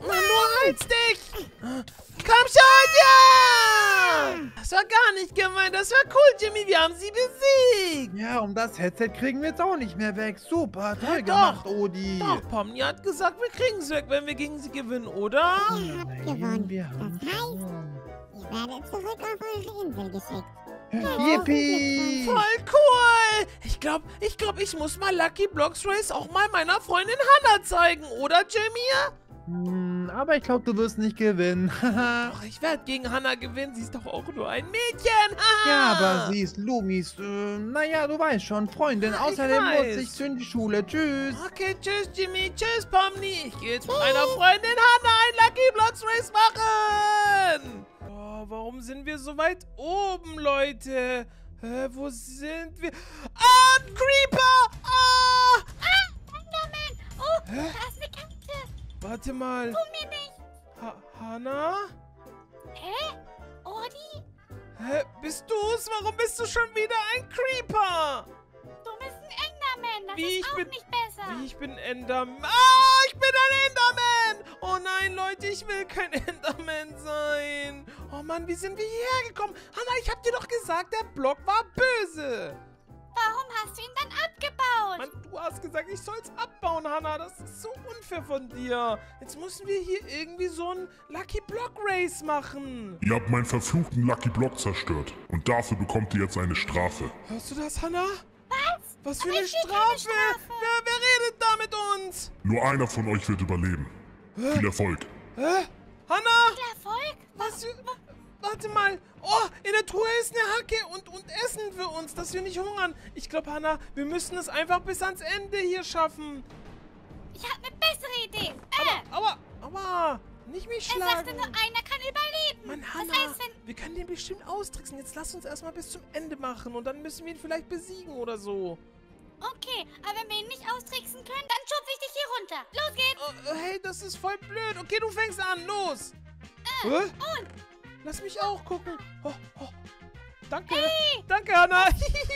Mann, du heilst dich. Komm schon, ja. Das war gar nicht gemeint. Das war cool, Jimmy. Wir haben sie besiegt. Ja, und das Headset kriegen wir jetzt auch nicht mehr weg. Super, toll Ja, gemacht, doch. Odi. Doch, Pomni hat gesagt, wir kriegen es weg, wenn wir gegen sie gewinnen, oder? Ihr habt Nein, gewonnen. wir haben Das heißt, ihr werdet zurück auf eure Insel geschickt. Yippie! Voll cool! Ich glaube, ich glaube, ich muss mal Lucky Blocks Race auch mal meiner Freundin Hannah zeigen, oder Jamie? Hm, aber ich glaube, du wirst nicht gewinnen. <laughs> Doch, ich werde gegen Hannah gewinnen. Sie ist doch auch nur ein Mädchen. <laughs> Ja, aber sie ist Lumis, äh, naja, du weißt schon, Freundin. Ja, ich Außerdem muss ich in die Schule. Tschüss. Okay, tschüss, Jimmy. Tschüss, Pomni. Ich gehe jetzt mit meiner Freundin Hannah ein Lucky Blocks Race machen. Oh, warum sind wir so weit oben, Leute? Hä, wo sind wir? Ah, Creeper! Ah! Enderman! Oh, da ist eine Kante. Warte mal. Tu mir nicht. Ha Hannah? Hä? Odi? Hä, bist du's? Warum bist du schon wieder ein Creeper? Du bist ein Enderman. Das Wie, ist ich auch bin- nicht besser. Wie, ich bin Enderman. Ah, ich bin ein Enderman. Oh nein, Leute, ich will kein <laughs> Enderman sein. Oh Mann, wie sind wir hierher gekommen? Hannah, ich hab dir doch gesagt, der Block war böse. Warum hast du ihn dann abgebaut? Mann, du hast gesagt, ich soll's abbauen, Hannah. Das ist so unfair von dir. Jetzt müssen wir hier irgendwie so ein Lucky Block Race machen. Ihr habt meinen verfluchten Lucky Block zerstört. Und dafür bekommt ihr jetzt eine Strafe. Hörst du das, Hannah? Was? Was für Aber eine ich will keine Strafe? Strafe. Wer, wer redet da mit uns? Nur einer von euch wird überleben. Viel Erfolg. Hä? Hanna! Erfolg? Was? Warte mal. Oh, in der Truhe ist eine Hacke und, und Essen für uns, dass wir nicht hungern. Ich glaube, Hanna, wir müssen es einfach bis ans Ende hier schaffen. Ich habe eine bessere Idee. Äh, Aber, aber, nicht mich er sagte schlagen. nur, einer kann überleben. Mann, das Hanna, heißt, wir können den bestimmt austricksen. Jetzt lass uns erstmal bis zum Ende machen und dann müssen wir ihn vielleicht besiegen oder so. Okay, aber wenn wir ihn nicht austricksen können, dann schubse ich dich hier runter. Los geht's. Oh, hey, das ist voll blöd. Okay, du fängst an. Los. Hä? Äh, Und Lass mich auch gucken. Oh, oh. Danke. Danke, Hanna.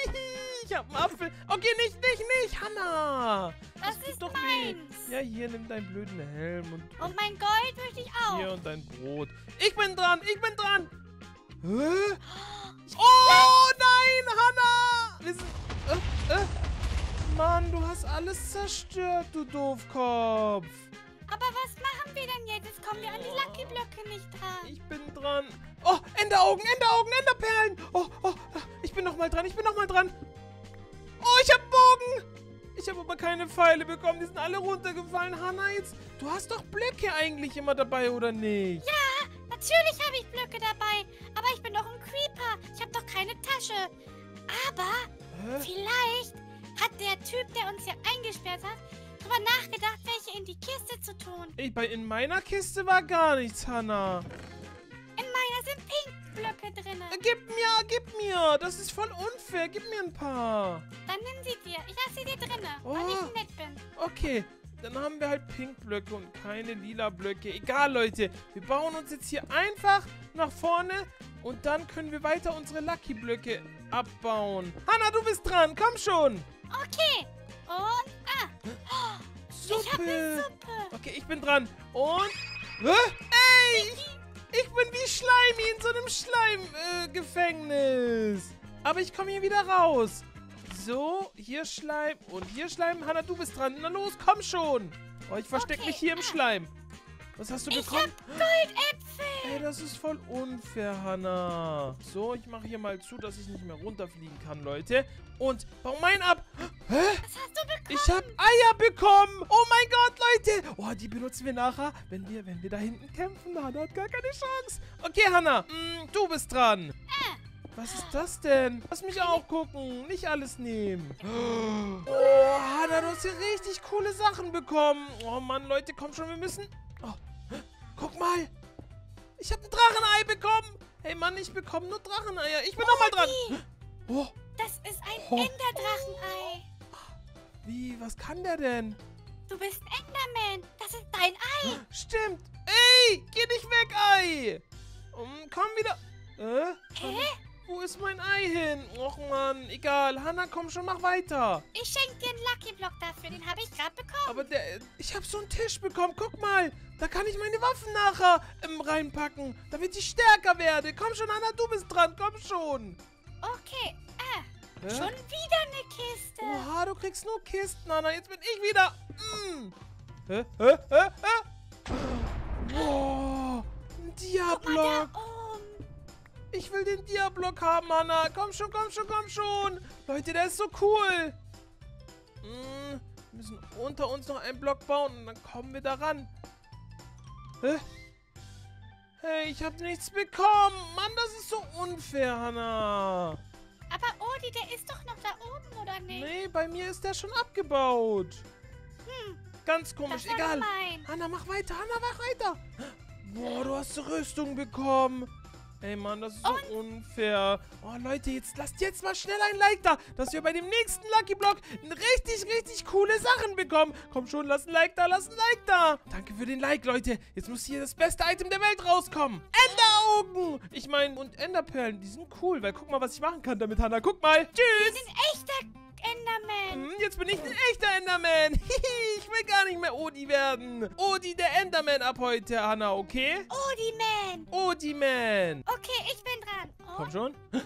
<laughs> ich hab einen Apfel. Okay, nicht, nicht, nicht, Hanna. das tut ist doch weh. meins. Ja, hier, nimm deinen blöden Helm und, Und mein Gold möchte ich auch. hier und dein Brot. Ich bin dran, ich bin dran. Hä? <gasps> Oh, nein, Hanna. Wir sind, äh, äh. Mann, du hast alles zerstört, du Doofkopf. Aber was machen wir denn jetzt? Jetzt kommen wir an die Lucky Blöcke nicht dran. Ich bin dran. Oh, Enderaugen, Enderaugen, Enderperlen. Oh, oh, ich bin noch mal dran, ich bin noch mal dran. Oh, ich hab Bogen. Ich habe aber keine Pfeile bekommen, die sind alle runtergefallen. Hanna, jetzt, du hast doch Blöcke eigentlich immer dabei, oder nicht? Ja, natürlich habe ich Blöcke dabei. Aber ich bin doch ein Creeper. Ich habe doch keine Tasche. Aber Hä? vielleicht hat der Typ, der uns hier eingesperrt hat, drüber nachgedacht, welche in die Kiste zu tun. Ey, bei, in meiner Kiste war gar nichts, Hanna. In meiner sind Pink-Blöcke drin. Äh, Gib mir, gib mir. Das ist voll unfair. Gib mir ein paar. Dann nimm sie dir. Ich lasse sie dir drin, weil Oh. ich nett bin. Okay, dann haben wir halt Pinkblöcke und keine lila Blöcke. Egal, Leute. Wir bauen uns jetzt hier einfach nach vorne und dann können wir weiter unsere Lucky-Blöcke abbauen. Hanna, du bist dran. Komm schon. Okay. Und, ah, Suppe. ich eine Suppe. Okay, ich bin dran. Und... Hä? Ey, ich, ich bin wie Schleimi in so einem Schleim-Gefängnis. Aber ich komme hier wieder raus. So, hier Schleim und hier Schleim. Hanna, du bist dran. Na los, komm schon. Oh, ich verstecke Okay, mich hier im ah. Schleim. Was hast du Ich bekommen? habe Goldäpfel. Ey, das ist voll unfair, Hanna. So, ich mache hier mal zu, dass ich nicht mehr runterfliegen kann, Leute. Und bau meinen ab. Hä? Was hast du bekommen? Ich habe Eier bekommen. Oh mein Gott, Leute. Oh, die benutzen wir nachher, wenn wir, wenn wir da hinten kämpfen. Hanna hat gar keine Chance. Okay, Hanna, mm, du bist dran. Was ist das denn? Lass mich auch gucken. Nicht alles nehmen. Oh, Hanna, du hast hier richtig coole Sachen bekommen. Oh Mann, Leute, komm schon, wir müssen... Oh, guck mal. Ich habe ein Drachenei bekommen. Hey Mann, ich bekomme nur Dracheneier. Ich bin nochmal dran. Oh, Das ist ein Ho. Enderdrachenei. wie? Was kann der denn? Du bist Enderman. Das ist dein Ei. Stimmt. Ey, geh nicht weg, Ei. Um, komm wieder. Äh? Hä? Wo ist mein Ei hin? Och Mann, egal. Hanna, komm schon, mach weiter. Ich schenke dir einen Lucky Block dafür. Den habe ich gerade bekommen. Aber der, ich habe so einen Tisch bekommen. Guck mal. Da kann ich meine Waffen nachher ähm, reinpacken, damit ich stärker werde. Komm schon, Hanna, du bist dran. Komm schon. Okay. Ah, Hä? schon wieder eine Kiste. Oha, du kriegst nur Kisten, Hanna. Jetzt bin ich wieder. Mm. Hä? Hä? Hä? Hä? Wow. Ein Guck Ich will den Diablock haben, Hanna. Komm schon, komm schon, komm schon. Leute, der ist so cool. Mm, wir müssen unter uns noch einen Block bauen und dann kommen wir da ran. Hä? Hey, ich habe nichts bekommen. Mann, das ist so unfair, Hanna. Aber Odi, der ist doch noch da oben, oder nicht? Nee, bei mir ist der schon abgebaut. Hm, Ganz komisch, das egal. gemein. Hanna, mach weiter, Hanna, mach weiter. Boah, du hast Rüstung bekommen. Ey, Mann, das ist so unfair. Oh, Leute, jetzt lasst jetzt mal schnell ein Like da, dass wir bei dem nächsten Lucky Block richtig, richtig coole Sachen bekommen. Komm schon, lass ein Like da, lass ein Like da. Danke für den Like, Leute. Jetzt muss hier das beste Item der Welt rauskommen. Enderaugen. Ich meine, und Enderperlen, die sind cool, weil guck mal, was ich machen kann damit, Hanna. Guck mal. Tschüss. Ein echter Enderman. Hm, Jetzt bin ich ein echter Enderman. <laughs> Ich will gar nicht mehr Odi werden. Odi der Enderman ab heute, Hanna, okay? Odi-Man. Odi-Man. Okay, ich bin dran. Komm Und schon. <gasps>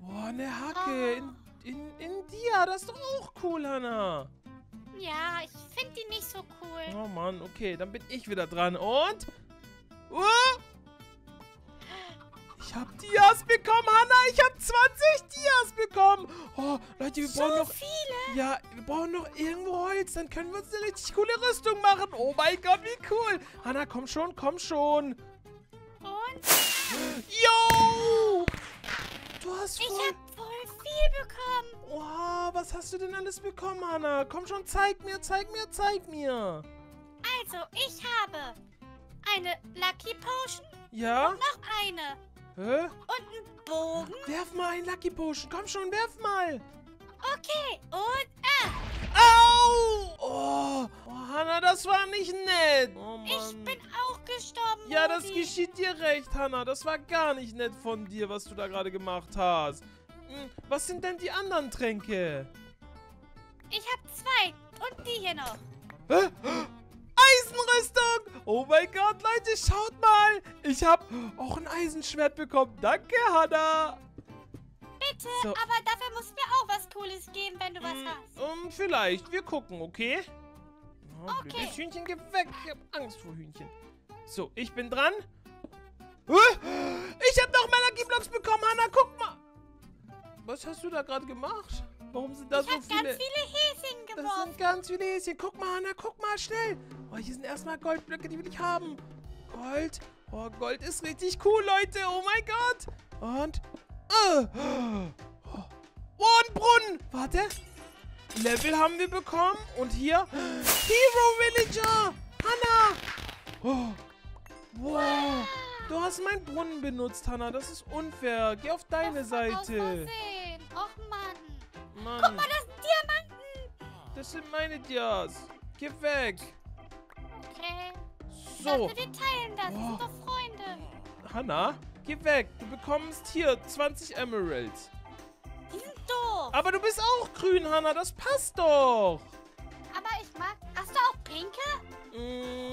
Boah, eine Hacke. Oh. In, in, in dir. Das ist doch auch cool, Hanna. ja, ich finde die nicht so cool. Oh Mann, okay. Dann bin ich wieder dran. Und... Uh, ich Ich habe Dias bekommen, Hanna. Ich habe 20 Dias bekommen. Oh, Leute, wir brauchen noch... viele. Ja, wir brauchen noch irgendwo Holz. Dann können wir uns eine richtig coole Rüstung machen. Oh mein Gott, wie cool. Hanna, komm schon, komm schon. Und Yo! Du hast ich voll... habe voll viel bekommen. Wow, was hast du denn alles bekommen, Hanna? Komm schon, zeig mir, zeig mir, zeig mir. Also, ich habe eine Lucky Potion, Ja? noch eine Hä? und einen Bogen. Werf mal einen Lucky Potion. Komm schon, werf mal. Okay, und ah, Au! Oh, oh Hanna, das war nicht nett. Oh, ich bin auch gestorben. Ja, das Modi. geschieht dir recht, Hanna. Das war gar nicht nett von dir, was du da gerade gemacht hast. Hm, Was sind denn die anderen Tränke? Ich habe zwei und die hier noch. Hä? Eisenrüstung! Oh mein Gott, Leute, schaut mal! Ich habe auch ein Eisenschwert bekommen. Danke, Hanna! Bitte, So. aber dafür musst du mir auch was Cooles geben, wenn du was hast. Um, vielleicht. Wir gucken, okay? Oh, Okay. blödes Hühnchen, geh weg. Ich hab Angst vor Hühnchen. So, ich bin dran. Ich hab noch Lucky Blocks bekommen, Hanna. Guck mal. Was hast du da gerade gemacht? Warum sind da Ich so habe viele... ganz viele Häschen Das geworfen. sind ganz viele Häschen. Guck mal, Hanna, guck mal, schnell. Oh, hier sind erstmal Goldblöcke, die will ich haben. Gold. Oh, Gold ist richtig cool, Leute. Oh mein Gott. Und... Äh. Oh, ein Brunnen. Warte. Level haben wir bekommen. Und hier... Hero Villager. Hanna. Oh. Wow. Du hast meinen Brunnen benutzt, Hanna. Das ist unfair. Geh auf deine Aus Seite. Versehen. Och, Mann. Mann. Guck mal, das sind Diamanten. Das sind meine Dias. Geh weg. Okay. So, dachte, wir teilen das. Wir Oh. sind doch Freunde. Hanna, geh weg. Du bekommst hier 20 Emeralds. Die sind doof. Aber du bist auch grün, Hanna. Das passt doch. Aber ich mag... Hast du auch pinke? Mm,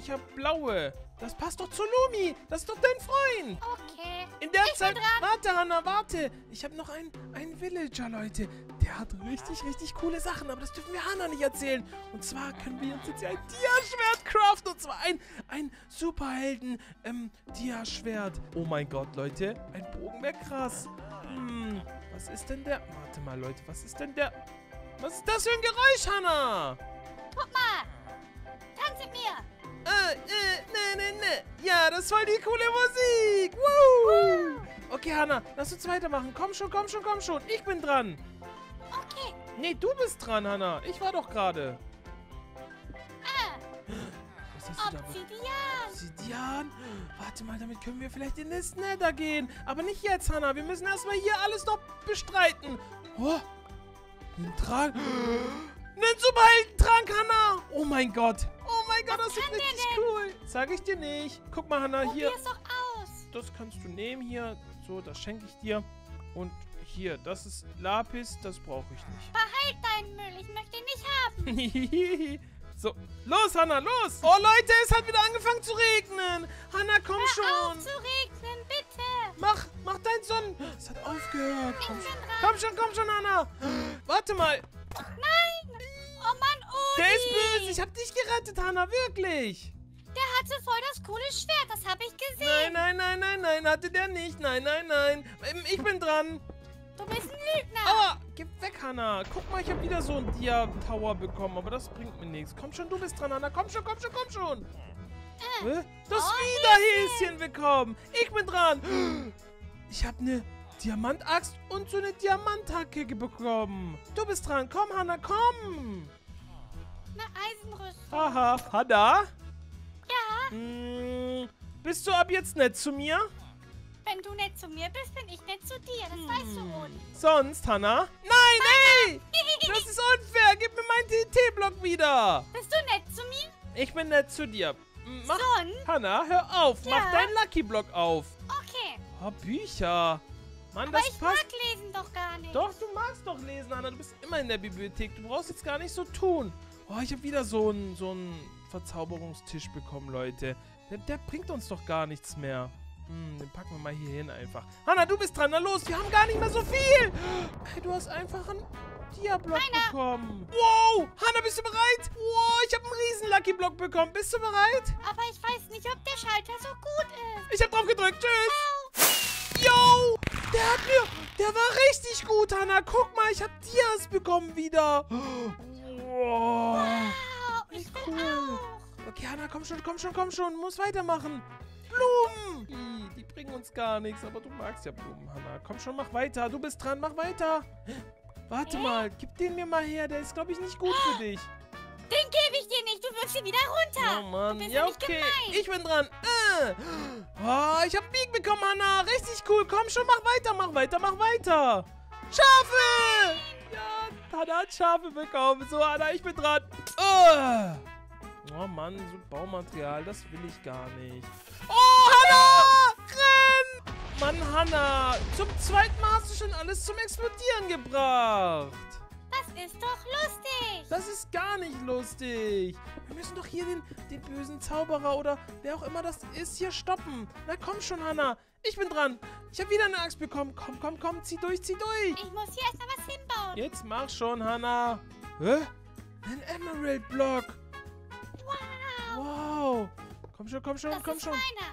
ich hab blaue. Das passt doch zu Lumi. Das ist doch dein Freund. Okay. In der Ich Zeit... Warte, Hanna, warte. Ich habe noch einen, einen Villager, Leute. Der hat richtig, richtig coole Sachen. Aber das dürfen wir Hanna nicht erzählen. Und zwar können wir uns jetzt hier ein Dia-Schwert craften. Und zwar ein, ein Superhelden ähm. Oh mein Gott, Leute. Ein Bogen wäre krass. Hm, was ist denn der... Warte mal, Leute. Was ist denn der... Was ist das für ein Geräusch, Hanna? Guck mal. Tanz mit mir. Äh, äh, ne, ne, ne. Ja, das war die coole Musik. Woo. Okay, Hanna, lass uns weitermachen. Komm schon, komm schon, komm schon. Ich bin dran. Okay. Nee, du bist dran, Hanna. Ich war doch gerade. Ah, Was hast du da? Obsidian. Obsidian? Warte mal, damit können wir vielleicht in das Nether gehen. Aber nicht jetzt, Hanna. Wir müssen erstmal hier alles noch bestreiten. Oh, ein Trank. Einen Superheldentrank, Hanna. Oh mein Gott. Oh mein Gott, das ist richtig cool. Sag ich dir nicht. Guck mal, Hanna, hier. Probier's doch aus. Das kannst du nehmen hier. So, das schenke ich dir. Und hier, das ist Lapis. Das brauche ich nicht. Behalt deinen Müll. Ich möchte ihn nicht haben. <laughs> so, los, Hanna, los! Oh, Leute, es hat wieder angefangen zu regnen. Hanna, komm Hör auf schon. zu regnen, bitte. Mach, mach dein Sonnen. Es hat aufgehört. Ich Komm, bin schon. dran. komm schon, komm schon, Hanna. Warte mal. Nein. Oh Mann, Odi. Der ist böse. Ich hab dich gerettet, Hanna, wirklich. Der hatte voll das coole Schwert. Das habe ich Nein, gesehen. nein, nein, nein, nein, hatte der nicht. Nein, nein, nein. Ähm, Ich bin dran. Du bist ein Lügner. Aua, Hanna. Guck mal, ich habe wieder so einen Dia-Tower bekommen, aber das bringt mir nichts. Komm schon, du bist dran, Hanna. Komm schon, komm schon, komm schon. Du hast Oh, wieder Häschen bekommen. Ich bin dran. Ich habe eine Diamantaxt und so eine Diamanthacke bekommen. Du bist dran. Komm, Hanna, komm. Eine Eisenrüstung. Haha, Hanna? Ja, Mm, bist du ab jetzt nett zu mir? Wenn du nett zu mir bist, bin ich nett zu dir. Das weißt du, Odi. Sonst, Hanna? Nein, ey! <laughs> Das ist unfair. Gib mir meinen TT-Block wieder. Bist du nett zu mir? Ich bin nett zu dir. Mach, Sonst? Hanna, hör auf. Ja? Mach deinen Lucky Block auf. Okay. Oh, Bücher. Mann, Aber das ich passt. mag lesen doch gar nicht. Doch, du magst doch lesen, Hanna. Du bist immer in der Bibliothek. Du brauchst jetzt gar nicht so tun. Oh, ich habe wieder so einen so einen Verzauberungstisch bekommen, Leute. Der, der bringt uns doch gar nichts mehr. Hm, den packen wir mal hier hin einfach. Hanna, du bist dran. Na los, wir haben gar nicht mehr so viel. Hey, du hast einfach einen Dia-Block bekommen. Wow, Hanna, bist du bereit? Wow, ich habe einen riesen Lucky Block bekommen. Bist du bereit? Aber ich weiß nicht, ob der Schalter so gut ist. Ich habe drauf gedrückt. Tschüss. Au. Yo! Der hat mir... Der war richtig gut, Hanna. Guck mal, ich habe Dias bekommen wieder. Wow. Wow, ich cool. auch. Okay, Hanna, komm schon, komm schon, komm schon. Muss weitermachen. Blumen. Die bringen uns gar nichts, aber du magst ja Blumen, Hanna. Komm schon, mach weiter. Du bist dran, mach weiter. Warte mal, gib den mir mal her. Der ist, glaube ich, nicht gut für dich. Den gebe ich dir nicht. Du wirfst ihn wieder runter. Oh Mann, Du bist ja ja nicht okay. gemein. Ich bin dran. Äh. Oh, ich hab Bieg bekommen, Hanna. Richtig cool. Komm schon, mach weiter, mach weiter, mach weiter. Schafe! Ja, Hanna hat Schafe bekommen. So, Hanna, ich bin dran. Äh. Oh Mann, so Baumaterial, das will ich gar nicht. Oh, Hanna! Renn! Mann, Hanna, zum zweiten Mal hast du schon alles zum Explodieren gebracht. Das ist doch lustig. Das ist gar nicht lustig. Wir müssen doch hier den, den bösen Zauberer oder wer auch immer das ist hier stoppen. Na komm schon, Hanna. Ich bin dran. Ich habe wieder eine Axt bekommen. Komm, komm, komm. Zieh durch, zieh durch. Ich muss hier erstmal was hinbauen. Jetzt mach schon, Hanna. Hä? Ein Emerald-Block. Komm schon, komm schon, Das komm schon. meiner.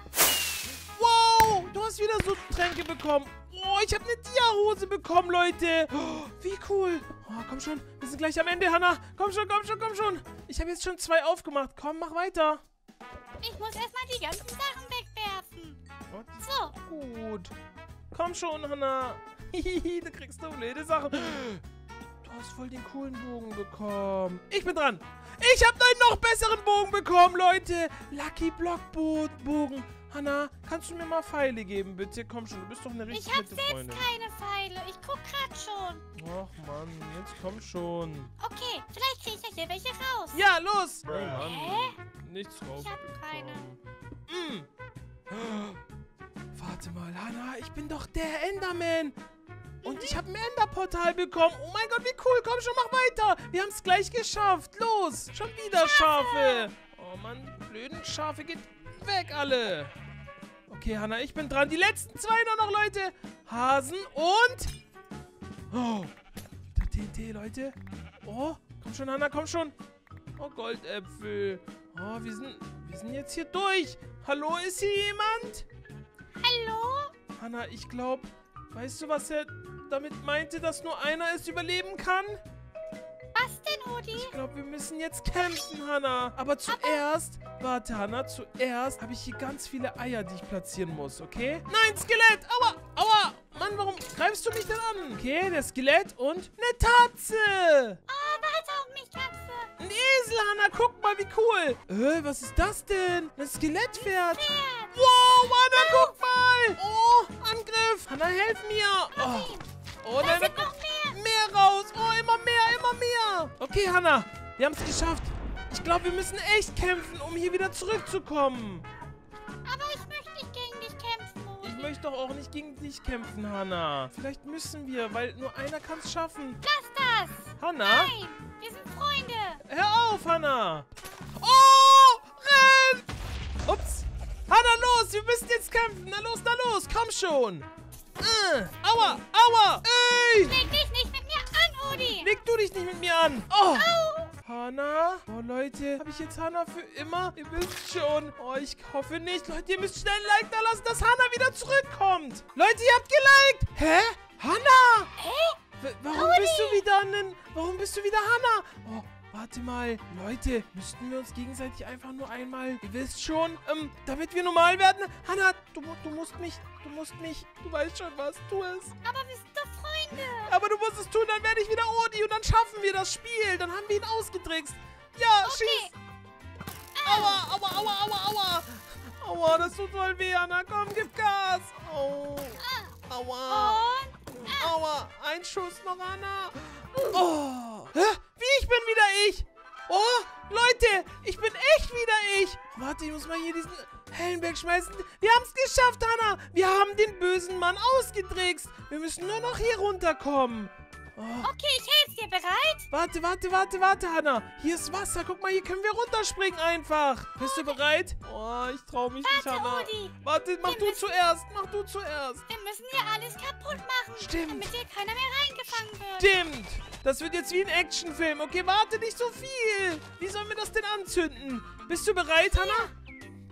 Wow, du hast wieder so Tränke bekommen. Oh, ich habe eine Dia-Hose bekommen, Leute. Oh, wie cool. Oh, komm schon, wir sind gleich am Ende, Hanna. Komm schon, komm schon, komm schon. Ich habe jetzt schon zwei aufgemacht. Komm, mach weiter. Ich muss erstmal die ganzen Sachen wegwerfen. Die So, gut. Komm schon, Hanna. <laughs> Du kriegst nur blöde Sachen. Du hast voll den coolen Bogen bekommen. Ich bin dran. Ich habe einen noch besseren Bogen bekommen, Leute. Lucky Block Bo Bogen. Hanna, kannst du mir mal Pfeile geben, bitte? Komm schon, du bist doch eine richtig ich habe nette selbst Freundin. keine Pfeile. Ich guck grad schon. Ach Mann, jetzt komm schon. Okay, vielleicht kriege ich ja hier welche raus. Ja, los! Oh Mann, Hä? nichts raus. Ich hab keine. Mm. <gasps> Warte mal, Hanna, ich bin doch der Enderman. Und ich habe ein Enderportal bekommen. Oh mein Gott, wie cool. Komm schon, mach weiter. Wir haben es gleich geschafft. Los, schon wieder Schafe. Oh Mann, die blöden Schafe geht weg alle. Okay, Hanna, ich bin dran. Die letzten zwei nur noch, Leute. Hasen und... Oh, der TNT, Leute. Oh, komm schon, Hanna, komm schon. Oh, Goldäpfel. Oh, wir sind, wir sind jetzt hier durch. Hallo, ist hier jemand? Hallo? Hanna, ich glaube, weißt du, was er damit meinte, dass nur einer es überleben kann? Was denn, Udi? Ich glaube, wir müssen jetzt kämpfen, Hanna. Aber zuerst, warte, Hanna, zuerst habe ich hier ganz viele Eier, die ich platzieren muss, okay? Nein, Skelett! Aua! Aua! Mann, warum greifst du mich denn an? Okay, der Skelett und eine Tatze! Oh, warte auf mich, Katze. Ein Esel, Hanna, guck mal, wie cool! Äh, was ist das denn? Ein Skelettpferd! Pferd. Wow, Hanna, guck mal! Oh, Angriff! Hanna, helf mir! Oh, oh Da sind noch mehr. mehr raus! Oh, immer mehr, immer mehr! Okay, Hanna, wir haben es geschafft. Ich glaube, wir müssen echt kämpfen, um hier wieder zurückzukommen. Aber ich möchte nicht gegen dich kämpfen. Ich möchte doch auch nicht gegen dich kämpfen, Hanna. Vielleicht müssen wir, weil nur einer kann es schaffen. Lass das. Hanna? Nein, wir sind Freunde. Hör auf, Hanna! Oh! Renn! Ups! Hanna, los! Wir müssen jetzt kämpfen! Na los, na los! Komm schon! Äh, aua! Aua! Ey! Leg dich nicht mit mir an, Udi. Leg du dich nicht mit mir an! Oh! Hanna? Oh, Leute. Habe ich jetzt Hanna für immer? Ihr wisst schon. Oh, ich hoffe nicht. Leute, ihr müsst schnell ein Like da lassen, dass Hanna wieder zurückkommt. Leute, ihr habt geliked. Hä? Hanna? Hä? Warum bist du wieder ein... Warum bist du wieder Hanna? Oh, warte mal. Leute, müssten wir uns gegenseitig einfach nur einmal... Ihr wisst schon, ähm, damit wir normal werden. Hanna, du, du musst mich... Du musst mich... Du weißt schon was. Tu es. Aber wir sind doch Freunde. Aber du musst es tun, dann werde ich wieder Odi und dann schaffen wir das Spiel. Dann haben wir ihn ausgetrickst. Ja, schieß. Aua, aua, aua, aua, aua. Aua, das tut voll weh, Anna. Komm, gib Gas. Au. Aua. Und Aua. Ein Schuss noch, Anna. Oh. Hä? Wie, ich bin wieder ich. Oh, Leute, ich bin echt wieder ich. Warte, ich muss mal hier diesen Helm wegschmeißen. Wir haben es geschafft, Hanna. Wir haben den bösen Mann ausgetrickst. Wir müssen nur noch hier runterkommen. Oh. okay, ich helfe dir. Bereit? Warte, warte, warte, warte, Hanna. Hier ist Wasser. Guck mal, hier können wir runterspringen einfach. Bist du bereit? Oh, ich trau mich nicht, Warte, Hanna. Odi. Warte, mach Wir du müssen- zuerst. Mach du zuerst. Wir müssen hier alles kaputt machen. Stimmt. Damit hier keiner mehr reingefangen wird. Stimmt. Das wird jetzt wie ein Actionfilm. Okay, warte nicht so viel. Wie sollen wir das denn anzünden? Bist du bereit, Hanna?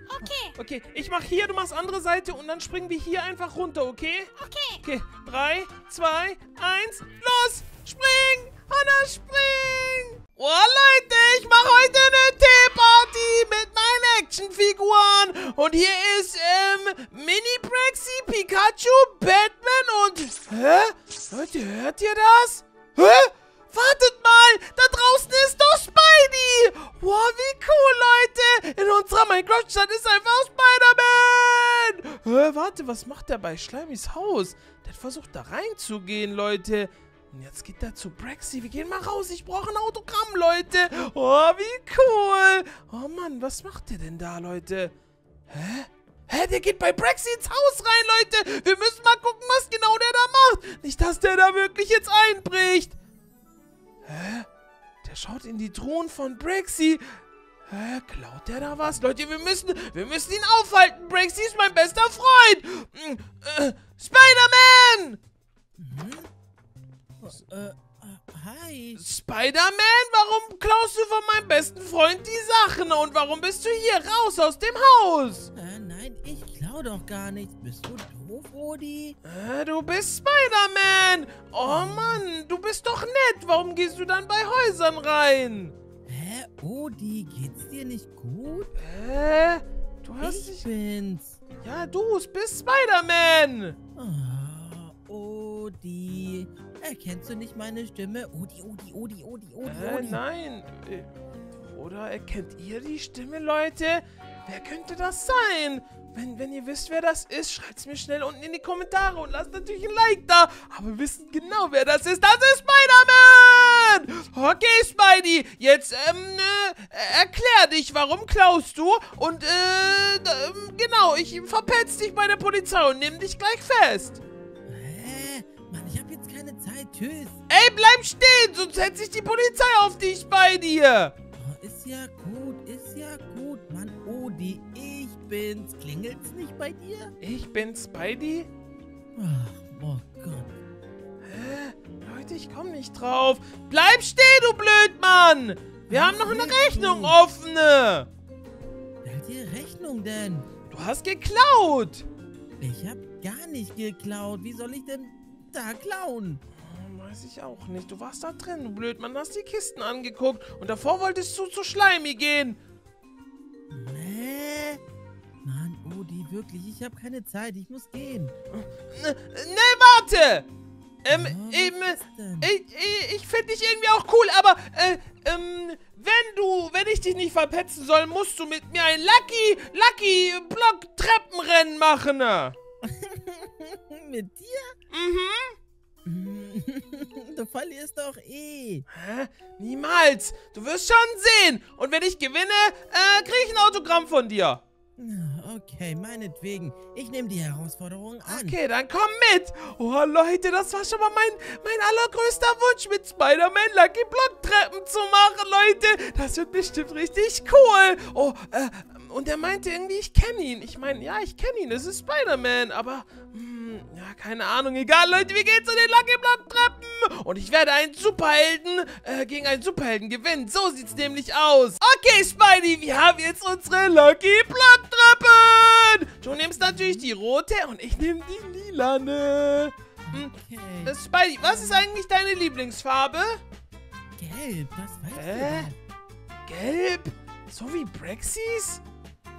Okay, Okay, ich mach hier, du machst andere Seite und dann springen wir hier einfach runter, okay? okay. Okay, drei, zwei, eins, los! Spring! Hanna, spring! Oh, Leute, ich mache heute eine Teeparty mit meinen Actionfiguren. Und hier ist, ähm, Mini Brexy, Pikachu, Batman und... Hä? Leute, hört ihr das? Hä? Wartet mal, da draußen ist doch Spidey. Wow, wie cool, Leute. In unserer Minecraft-Stadt ist einfach Spider-Man. Hä, warte, was macht der bei Schleimys Haus? Der hat versucht, da reinzugehen, Leute. Und jetzt geht er zu Brexy. Wir gehen mal raus. Ich brauche ein Autogramm, Leute. Oh, wie cool. Oh Mann, was macht der denn da, Leute? Hä? Hä, der geht bei Brexy ins Haus rein, Leute. Wir müssen mal gucken, was genau der da macht. Nicht, dass der da wirklich jetzt einbricht. Hä? Der schaut in die Truhen von Brexy. Hä, klaut der da was? Leute, wir müssen, wir müssen ihn aufhalten. Brexy ist mein bester Freund. Mm, Äh, Spider-Man! Äh, äh, hi. Spider-Man, warum klaust du von meinem besten Freund die Sachen? Und warum bist du hier raus aus dem Haus? Äh, nein, ich klau doch gar nichts. Bist du doof, Odi? Äh, du bist Spider-Man. Oh Mann, du bist doch nett. Warum gehst du dann bei Häusern rein? Hä, Odi, geht's dir nicht gut? Hä? Du hast Ich dich... bin's. Ja, du bist Spider-Man. Ah, Odi. Erkennst du nicht meine Stimme? Odi, Odi, Odi, Odi, Odi, Äh, Odi. nein. Äh, Oder erkennt ihr die Stimme, Leute? Wer könnte das sein? Wenn, wenn ihr wisst, wer das ist, schreibt es mir schnell unten in die Kommentare und lasst natürlich ein Like da. Aber wir wissen genau, wer das ist. Das ist Spider-Man! Okay, Spidey, jetzt, ähm, äh, erklär dich, warum klaust du? Und, äh, ähm, genau, ich verpetz dich bei der Polizei und nehm dich gleich fest. Hä? Mann, ich hab jetzt keine Zeit. Tschüss. Ey, bleib stehen, sonst setzt sich die Polizei auf dich bei dir. Oh, ist ja bin's. Klingelt's nicht bei dir? Ich bin Spidey? Ach, oh Gott. Hä? Leute, ich komm nicht drauf. Bleib stehen, du Blödmann! Wir haben noch eine Rechnung offene. Welche Rechnung denn? Du hast geklaut. Ich hab gar nicht geklaut. Wie soll ich denn da klauen? Hm, Weiß ich auch nicht. Du warst da drin, du Blödmann. Hast die Kisten angeguckt. Und davor wolltest du zu Schleimi gehen. Wirklich, ich hab keine Zeit. Ich muss gehen. Ne, ne warte! Ähm, Ja, ich, ich, ich finde dich irgendwie auch cool, aber, äh, ähm, wenn du, wenn ich dich nicht verpetzen soll, musst du mit mir ein Lucky, Lucky Block Treppenrennen machen. ne? <laughs> Mit dir? Mhm. <laughs> du verlierst doch eh. Hä? Niemals. Du wirst schon sehen. Und wenn ich gewinne, äh, krieg ich ein Autogramm von dir. Okay, meinetwegen. Ich nehme die Herausforderung an. Okay, dann komm mit. Oh, Leute, das war schon mal mein, mein allergrößter Wunsch, mit Spider-Man Lucky Block Treppen zu machen, Leute. Das wird bestimmt richtig cool. Oh, äh, und er meinte irgendwie, ich kenne ihn. Ich meine, ja, ich kenne ihn. Es ist Spider-Man, aber, ja, keine Ahnung. Egal, Leute, wir gehen zu den Lucky Block Treppen. Und ich werde einen Superhelden äh, gegen einen Superhelden gewinnen. So sieht's nämlich aus. Okay, Spidey, wir haben jetzt unsere Lucky Block Treppen. Du nimmst natürlich die rote und ich nehme die lilane. Hm, Okay. äh, Spidey, was ist eigentlich deine Lieblingsfarbe? Gelb, das weißt Hä? du Gelb? So wie Brexys?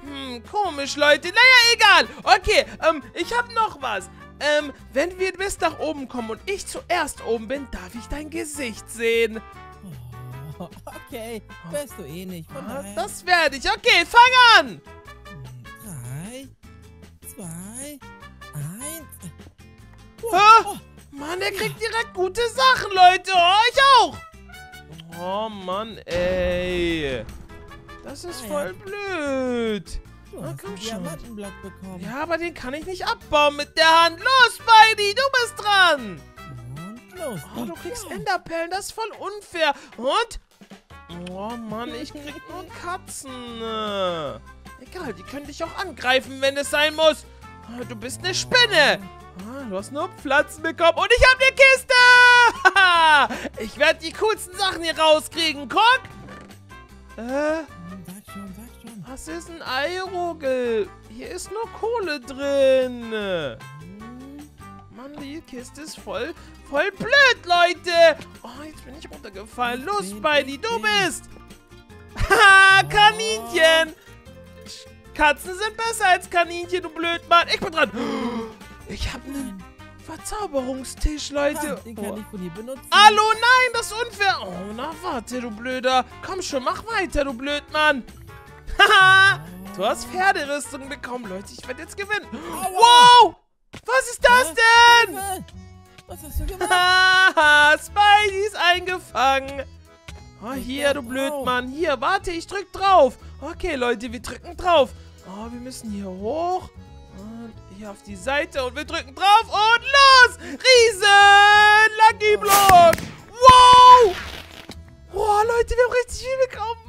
Hm, komisch, Leute. Naja, egal. Okay, ähm, ich hab noch was. Ähm, wenn wir bis nach oben kommen und ich zuerst oben bin, darf ich dein Gesicht sehen. Oh, <laughs> okay, weißt du eh nicht. Ah. Das werde ich. Okay, fang an. Drei, zwei, eins. Ah, Oh, Mann, er kriegt direkt gute Sachen, Leute. Oh, ich auch. Oh, Mann, ey. Das ist Ah, voll blöd. Hast komm schon. Diamantenblock bekommen. Ja, aber den kann ich nicht abbauen mit der Hand. Los, Spidey, du bist dran. Und los. Oh, du kriegst Ja. Enderperlen, das ist voll unfair. Und? Oh Mann, ich krieg nur Katzen. Egal, die können dich auch angreifen, wenn es sein muss. Ah, Du bist eine Spinne. Ah, Du hast nur Pflanzen bekommen und ich habe eine Kiste. <laughs> Ich werde die coolsten Sachen hier rauskriegen. Guck. Äh, Das ist ein Eirogel. Hier ist nur Kohle drin. Mann, die Kiste ist voll, voll blöd, Leute. Oh, jetzt bin ich runtergefallen. Los, Spidey, du bist. Haha, Kaninchen. Katzen sind besser als Kaninchen, du Blödmann. Ich bin dran. Ich habe einen Verzauberungstisch, Leute. Den kann ich von hier benutzen. Hallo, nein, das ist unfair. Oh, na warte, du Blöder. Komm schon, mach weiter, du Blödmann. Haha, du hast Pferderüstung bekommen, Leute. Ich werde jetzt gewinnen. Wow, was ist das denn? Was hast du gemacht? Haha, Spidey ist eingefangen. Oh, hier, du. Blödmann. Hier, warte, ich drück drauf. Okay, Leute, wir drücken drauf. Oh, wir müssen hier hoch. Und hier auf die Seite. Und wir drücken drauf. Und los. Riesen Lucky Block. Wow. Oh, Leute, wir haben richtig viel bekommen.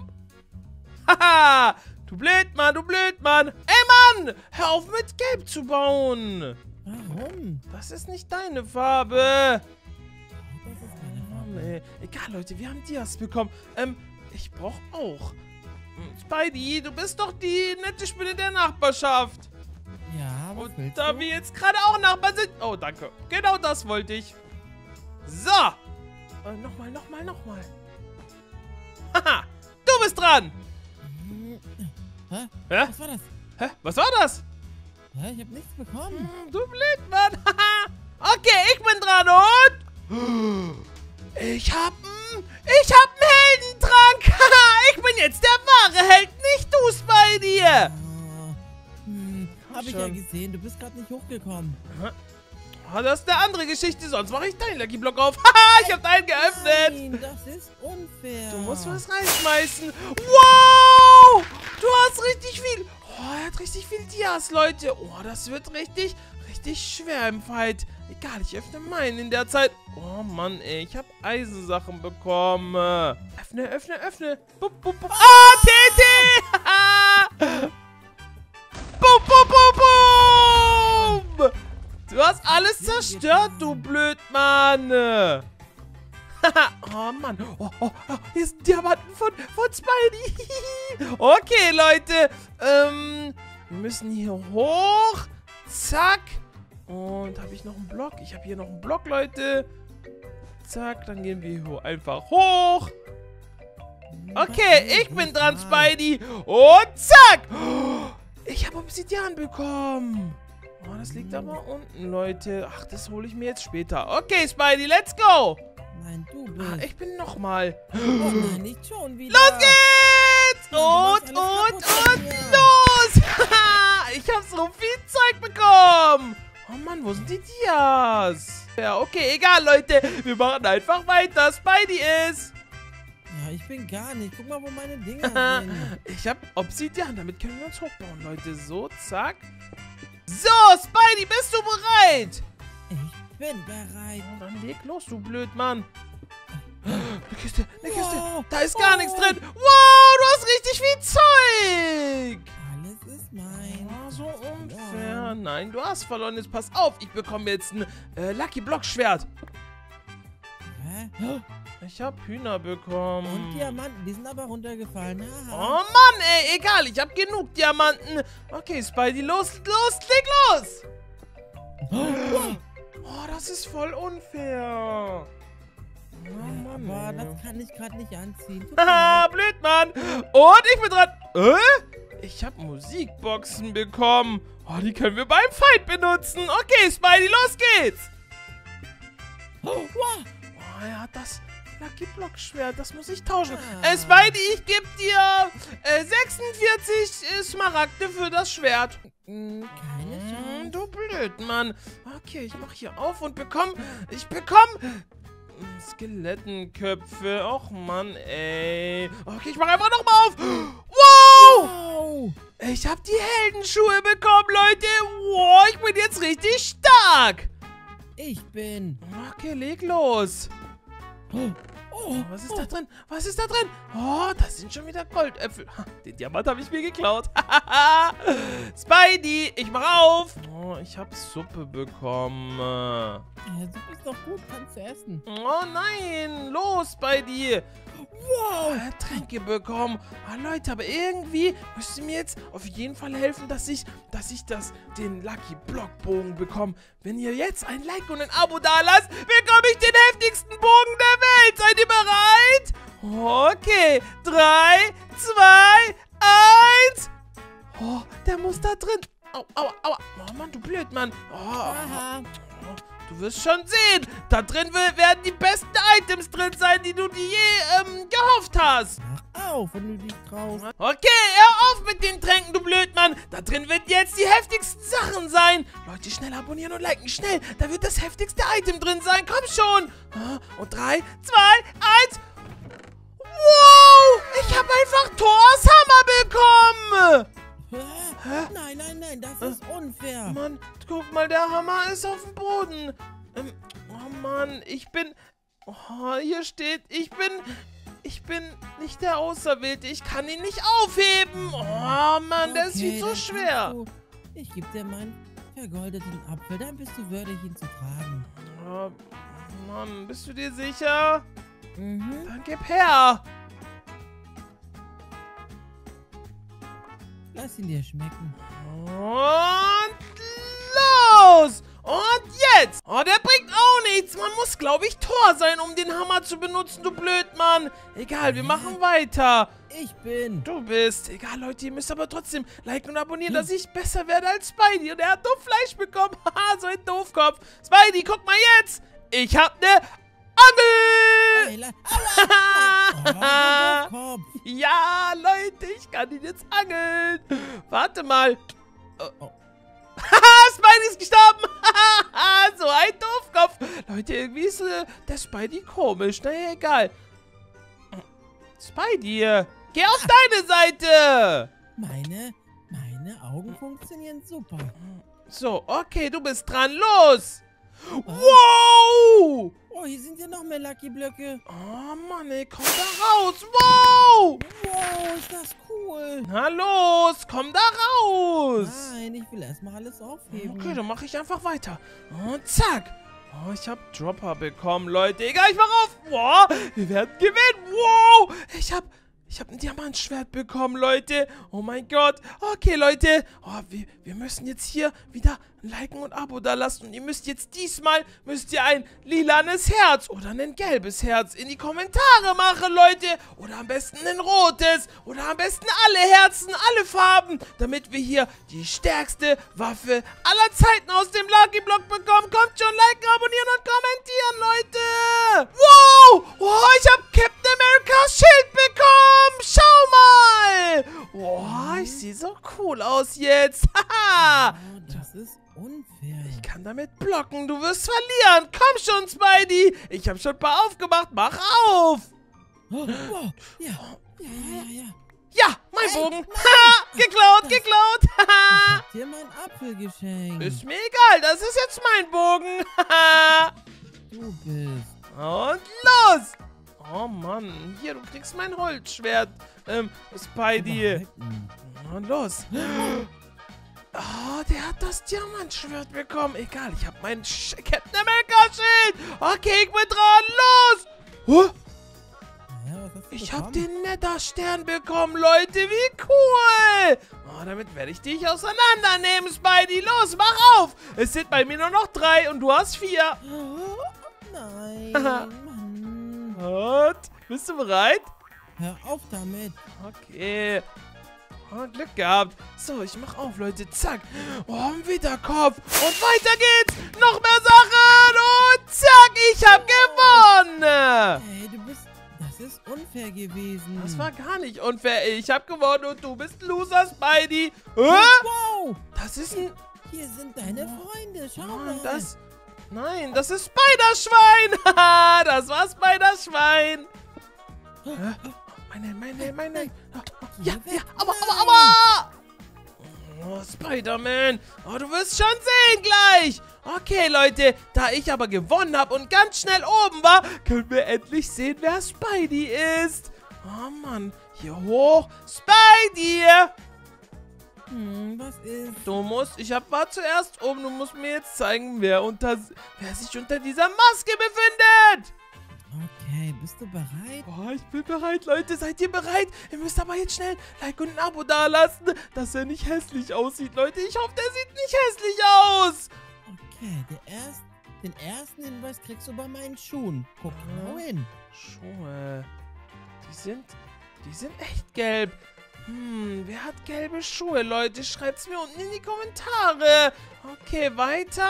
Haha. <laughs> Du Blödmann, du Blödmann. Ey, Mann. Hör auf, mit Gelb zu bauen. Warum? Das ist nicht deine Farbe. Das ist meine Mann, Farbe. ey. Egal, Leute, wir haben Dias bekommen. Ähm, ich brauch auch. Hm, Spidey, du bist doch die nette Spinne der Nachbarschaft. Ja, was Und da du? wir jetzt gerade auch Nachbarn sind... Oh, danke. Genau das wollte ich. So. Äh, nochmal, nochmal, nochmal. Haha, du bist dran. Hä? Hä? Was war das? Hä? Was war das? Hä? Ich hab nichts bekommen. Hm, Du Blödmann. Haha. <laughs> okay, ich bin dran und... Ich hab. Ich hab einen Heldentrank. Haha, <laughs> ich bin jetzt der wahre Held, nicht du, Spidey. Oh, hm, hab ich ja gesehen. Du bist gerade nicht hochgekommen. Oh, das ist eine andere Geschichte, sonst mache ich deinen Lucky Block auf. <laughs> Haha, ich hab deinen geöffnet. Nein, das ist unfair. Du musst was reinschmeißen. Wow! Du hast richtig viel. Oh, er hat richtig viel Dias, Leute. Oh, das wird richtig, richtig schwer im Fight. Egal, ich öffne meinen in der Zeit. Oh Mann, ey, ich habe Eisensachen bekommen. Öffne, öffne, öffne. Bup, bup, bup. Ah, TT! <laughs> Bup, bup! Du hast alles zerstört, du Blödmann. <laughs> Oh Mann. Oh, oh, oh, hier sind Diamanten von, von Spidey. <laughs> okay, Leute. Ähm, wir müssen hier hoch. Zack. Und habe ich noch einen Block? Ich habe hier noch einen Block, Leute. Zack, dann gehen wir hier einfach hoch. Okay, ich bin dran, Spidey. Und zack. <gasps> Ich habe Obsidian bekommen. Oh, das liegt aber unten, Leute. Ach, das hole ich mir jetzt später. Okay, Spidey, let's go. Nein, du Ah, bist. ich bin nochmal. Oh nein, nicht schon wieder. Los geht's! Und, und, und, los! <laughs> ich hab so viel Zeug bekommen. Oh Mann, wo sind die Dias? Ja, okay, egal, Leute. Wir machen einfach weiter. Spidey ist. Ja, ich bin gar nicht. Guck mal, wo meine Dinger <laughs> sind. ich hab Obsidian. Damit können wir uns hochbauen, Leute. So, zack. So, Spidey, bist du bereit? Ich bin bereit. Dann leg los, du Blödmann. Eine Kiste, eine Kiste. Wow. Da ist gar nichts Oh. drin. Wow, du hast richtig viel Zeug. Alles ist mein. Oh, so unfair. verloren. Nein, du hast verloren. Jetzt pass auf. Ich bekomme jetzt ein äh, Lucky Block Schwert. Hä? Ich habe Hühner bekommen. Und Diamanten, die sind aber runtergefallen. Oh Haha. Mann, ey, egal. Ich habe genug Diamanten. Okay, Spidey, los, los, leg los. Oh, das ist voll unfair. Oh Mann, aber das kann ich gerade nicht anziehen. Haha, blöd, Mann. Und ich bin dran. Äh? Ich habe Musikboxen bekommen. Oh, die können wir beim Fight benutzen. Okay, Spidey, los geht's. Oh, wow. Oh, er hat das Lucky Block Schwert. Das muss ich tauschen. Ah. Äh, Spidey, ich gebe dir äh, 46 äh, Smaragde für das Schwert. Hm, Keine Hm, Chance. du blöd, Mann. Okay, ich mache hier auf und bekomme... Ich bekomme... Skelettenköpfe. Och, Mann, ey. Okay, ich mache einfach nochmal auf. Wow! Wow. Ich habe die Heldenschuhe bekommen, Leute. Wow, ich bin jetzt richtig stark. Ich bin. Okay, leg los. Oh, oh, Was ist oh. da drin? Was ist da drin? Oh, das sind schon wieder Goldäpfel. Ha, Den Diamant habe ich mir geklaut. <laughs> Spidey, ich mach auf. Oh, ich habe Suppe bekommen. Ja, du bist doch gut, kannst du essen. Oh nein, los, Spidey. Wow. äh, Tränke bekommen. Ah, Leute, aber irgendwie müsst ihr mir jetzt auf jeden Fall helfen, dass ich, dass ich das, den Lucky Block Bogen bekomme. Wenn ihr jetzt ein Like und ein Abo da lasst, bekomme ich den heftigsten Bogen der Welt. Seid ihr bereit? Okay. Drei, zwei, eins. Oh, der muss da drin. Au, aua, aua. Oh Mann, du blöd, Mann. Oh, Aha. Du wirst schon sehen. Da drin werden die besten Items drin sein, die du dir je ähm, gehofft hast. Mach auf, wenn du dich traust. Okay, hör auf mit den Tränken, du Blödmann. Da drin werden jetzt die heftigsten Sachen sein. Leute, schnell abonnieren und liken. Schnell, da wird das heftigste Item drin sein. Komm schon. Ah, Und drei, zwei, eins. Wow, ich habe einfach Thors Hammer bekommen. Hä? Nein, nein, nein, das ist unfair. Mann, guck mal, der Hammer ist auf dem Boden. Ähm, oh Mann, ich bin... Oh, hier steht, ich bin... Ich bin nicht der Auserwählte. Ich kann ihn nicht aufheben. Oh Mann, der ist viel dann schwer. Ich gebe dir meinen vergoldeten Apfel, dann bist du würdig, ihn zu tragen. Oh, Mann, bist du dir sicher? Mhm. Dann gib her. Lass ihn dir schmecken. Und los! Und jetzt! Oh, der bringt auch nichts. Man muss, glaube ich, Tor sein, um den Hammer zu benutzen, du Blödmann. Egal, wir machen weiter. Ich bin. Du bist. Egal, Leute, ihr müsst aber trotzdem liken und abonnieren, dass ich besser werde als Spidey. Und er hat nur Fleisch bekommen. <laughs> Haha, so ein Doofkopf. Spidey, guck mal jetzt. Ich hab ne Angel. Ja, Leute, ich kann ihn jetzt angeln. Warte mal. Oh. Haha, <laughs> Spidey ist gestorben. So ein Doofkopf. Leute, irgendwie ist äh, der Spidey komisch. Naja, egal. Spidey, geh auf deine Seite. Meine, meine Augen funktionieren super. So, okay, du bist dran. Los. Wow. Oh, hier sind ja noch mehr Lucky Blöcke. Oh Mann, ey, komm da raus. Wow. Wow, ist das cool. Na los, komm da raus. Nein, ich will erstmal alles aufheben. Okay, dann mache ich einfach weiter. Und zack. Oh, ich habe Dropper bekommen, Leute. Egal, ich mach auf. Wow, wir werden gewinnen. Wow, ich habe ich hab ein Diamantschwert bekommen, Leute. Oh mein Gott. Okay, Leute. Oh, wir, wir müssen jetzt hier wieder Liken und Abo da lassen. Und ihr müsst jetzt diesmal, müsst ihr ein lilanes Herz oder ein gelbes Herz in die Kommentare machen, Leute. Oder am besten ein rotes. Oder am besten alle Herzen, alle Farben. Damit wir hier die stärkste Waffe aller Zeiten aus dem Lucky Block bekommen. Kommt schon, liken, abonnieren und kommentieren, Leute. Wow. Oh, ich habe Captain America's Schild bekommen. Schau mal. Oh, ich sehe so cool aus jetzt. <laughs> Haha. Das ist unfair. Ich kann damit blocken. Du wirst verlieren. Komm schon, Spidey. Ich habe schon ein paar aufgemacht. Mach auf. Oh, wow. Ja, ja, ja, ja, ja. Ja, mein Bogen. Haha, geklaut, geklaut. <laughs> Ich Haha. dir mein Apfel geschenkt. Ist mir egal. Das ist jetzt mein Bogen. <laughs> Haha. Du bist. Und los. Oh Mann, hier, du kriegst mein Holzschwert. Ähm, Spidey. Und los. <gasps> <laughs> Oh, der hat das Diamantschwert bekommen. Egal, ich habe mein Sch Captain America Schild. Okay, ich bin dran. Los. Huh? Ja, Ich habe den Netherstern bekommen, Leute. Wie cool. Oh, damit werde ich dich auseinandernehmen, Spidey. Los, mach auf. Es sind bei mir nur noch drei und du hast vier. Oh, nein. Und, bist du bereit? Hör auf damit. Okay. Oh, Glück gehabt. So, ich mach auf, Leute. Zack. Oh, ein Wiederkopf. Und weiter geht's. Noch mehr Sachen. Und zack, ich hab gewonnen. Hey, du bist... Das ist unfair gewesen. Das war gar nicht unfair. Ich hab gewonnen und du bist Loser, Spidey. Hä? Wow, Das ist ein... hier sind deine Freunde. Schau mal. Mann, das... Nein, das ist Spiderschwein. Haha, <laughs> das war Spiderschwein. <laughs> Hä? Meine, meine, meine. Ja, ja, aber, aber, aber. Oh, Spider-Man. Oh, du wirst schon sehen gleich. Okay, Leute, da ich aber gewonnen habe und ganz schnell oben war, können wir endlich sehen, wer Spidey ist. Oh, Mann. Hier hoch. Spidey. Hm, was ist? Du musst, ich hab, war zuerst oben, du musst mir jetzt zeigen, wer, unter, wer sich unter dieser Maske befindet. Okay, bist du bereit? Oh, ich bin bereit, Leute. Seid ihr bereit? Ihr müsst aber jetzt schnell Like und ein Abo dalassen, dass er nicht hässlich aussieht, Leute. Ich hoffe, der sieht nicht hässlich aus. Okay, der erst, den ersten Hinweis kriegst du bei meinen Schuhen. Guck genau hin. Schuhe. Die sind, die sind echt gelb. Hm, wer hat gelbe Schuhe, Leute? Schreibt's mir unten in die Kommentare. Okay, weiter.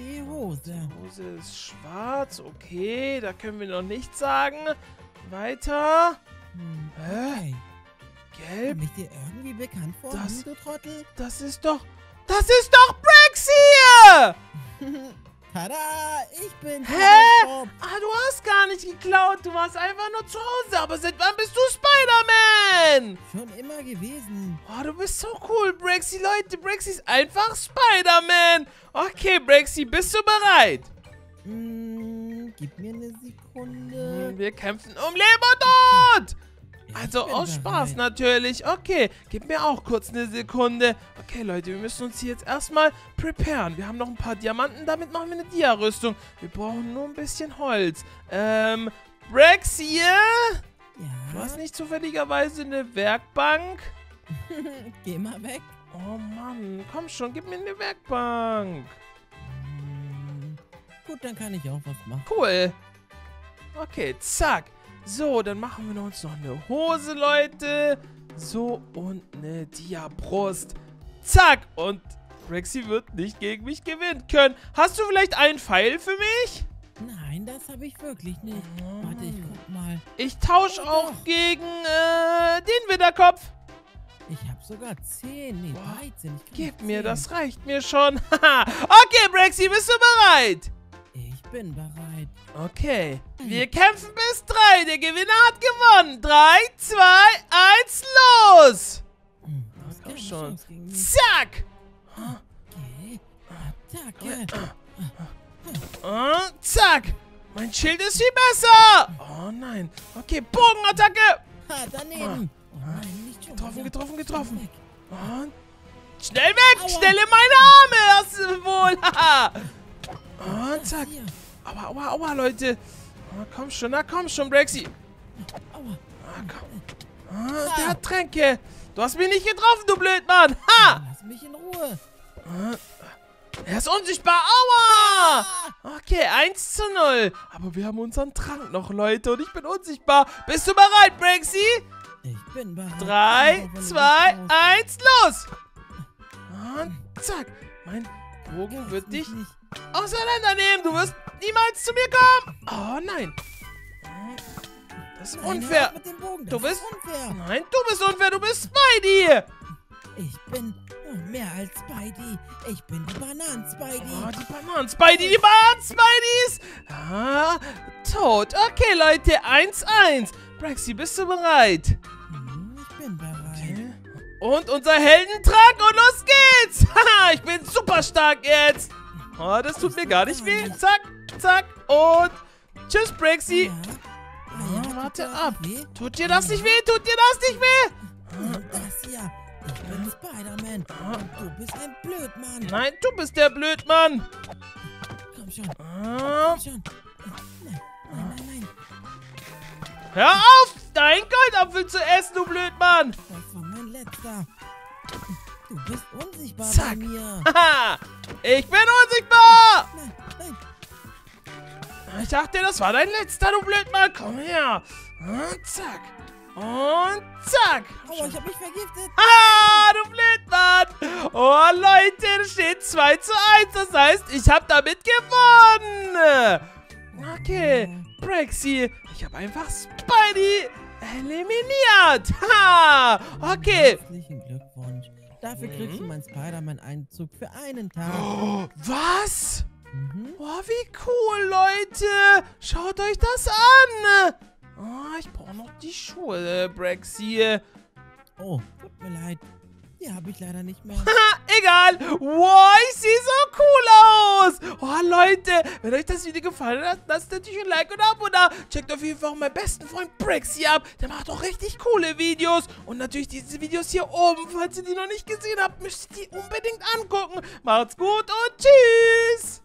Die Hose. Die Hose ist schwarz. Okay, da können wir noch nichts sagen. Weiter. Hm, Hä? okay. Gelb. Komm ich dir irgendwie bekannt vor, Das- du Trottel? Das ist doch... Das ist doch Brax <laughs> hier! Tada! Ich bin Hä? Ah, du hast gar nicht geklaut. Du warst einfach nur zu Hause. Aber seit wann bist du Spider-Man? Schon immer gewesen. Oh, du bist so cool, Braxy. Leute, Braxy ist einfach Spider-Man. Okay, Braxy, bist du bereit? Hm, gib mir eine Sekunde. Hm, Wir kämpfen um Leben und Tod. Also aus Spaß bereit. natürlich. Okay, gib mir auch kurz eine Sekunde. Okay, Leute, wir müssen uns hier jetzt erstmal preparen. Wir haben noch ein paar Diamanten, damit machen wir eine Dia-Rüstung. Wir brauchen nur ein bisschen Holz. Ähm, Braxy, Ja, du hast nicht zufälligerweise eine Werkbank? <laughs> geh mal weg. Oh Mann, komm schon, gib mir eine Werkbank. Hm, gut, dann kann ich auch was machen. Cool. Okay, zack. So, dann machen wir uns noch eine Hose, Leute. So, und eine Dia-Brust. Zack. Und Rexy wird nicht gegen mich gewinnen können. Hast du vielleicht einen Pfeil für mich? Nein, das habe ich wirklich nicht. Warte, ich guck mal. Ich tausche Oh, auch doch. gegen äh, den Widderkopf. Ich habe sogar 10, nee, Boah, 13. Ich kann Gib mir, zählen. das reicht mir schon. Haha. <laughs> okay, Brexy, bist du bereit? Bin bereit. Okay. Wir kämpfen bis drei. Der Gewinner hat gewonnen. Drei, zwei, eins, los! Hm, das komm kann eine schon. Zack! Okay, Attacke. Und zack! Mein Schild ist viel besser! Oh nein. Okay, Bogenattacke! Ha, daneben. Oh nein, Getroffen, getroffen, getroffen. Und schnell weg! Aua. Schnell in meine Arme! Hast du wohl! <laughs> Und zack. Hier. Aua, aua, aua, Leute. Oh, komm schon, na komm schon, Brexy. Aua. Ah, komm. Ah, der hat Tränke. Du hast mich nicht getroffen, du Blödmann. Ha! Lass mich in Ruhe. Er ist unsichtbar. Aua! Okay, 1 zu 0. Aber wir haben unseren Trank noch, Leute. Und ich bin unsichtbar. Bist du bereit, Brexy? Ich bin bereit. 3, Aber wenn du 2, nicht raus- 1, los! Und zack. Mein Bogen wird dich nicht. auseinandernehmen. Du wirst niemals zu mir kommen. Oh nein. Das ist unfair. Du bist- ist unfair. Nein, du bist unfair. Du bist Spidey. Ich bin mehr als Spidey. Ich bin die Bananen-Spidey. Oh, die Bananen Spidey, die Bananen Spideys. Ah, tot. Okay, Leute, 1-1. Braxy, bist du bereit? Und unser Heldentrank und los geht's. <laughs> Haha, ich bin super stark jetzt. Oh, das tut mir gar nicht weh. Zack, zack und tschüss, Braxy. Ja. Oh, warte ab. Tut dir das nicht weh? Tut dir das nicht weh? Und das hier. Ich bin Spider-Man. Und du bist ein Blödmann. Nein, du bist der Blödmann. Komm schon. Ah, Komm schon. Nein, nein, nein, nein. hör auf, deinen Goldapfel zu essen, du Blödmann. Das war letzter. Du bist unsichtbar bei Zack. mir. Haha, <laughs> ich bin unsichtbar. Nein, nein. Ich dachte, das war dein letzter, du Blödmann. Komm her. Und zack. Und zack. Aua, ich hab mich vergiftet. Ah, du Blödmann. Oh, Leute, steht 2 zu 1. Das heißt, ich habe damit gewonnen. Okay, Brexy. Ich habe einfach Spidey eliminiert. Ha. Okay. Herzlichen Glückwunsch. Dafür kriegst Mhm. du meinen Spider-Man-Einzug für einen Tag. Oh, was? Mhm. Oh, wie cool, Leute. Schaut euch das an. Oh, ich brauche noch die Schuhe, Brexy. Oh, tut mir leid. Die habe ich leider nicht mehr. <laughs> Egal. Wow, ich sehe so cool aus. Oh, Leute, wenn euch das Video gefallen hat, lasst natürlich ein Like und ein Abo da. Checkt auf jeden Fall meinen besten Freund Brexy ab. Der macht auch richtig coole Videos. Und natürlich diese Videos hier oben. Falls ihr die noch nicht gesehen habt, müsst ihr die unbedingt angucken. Macht's gut und tschüss.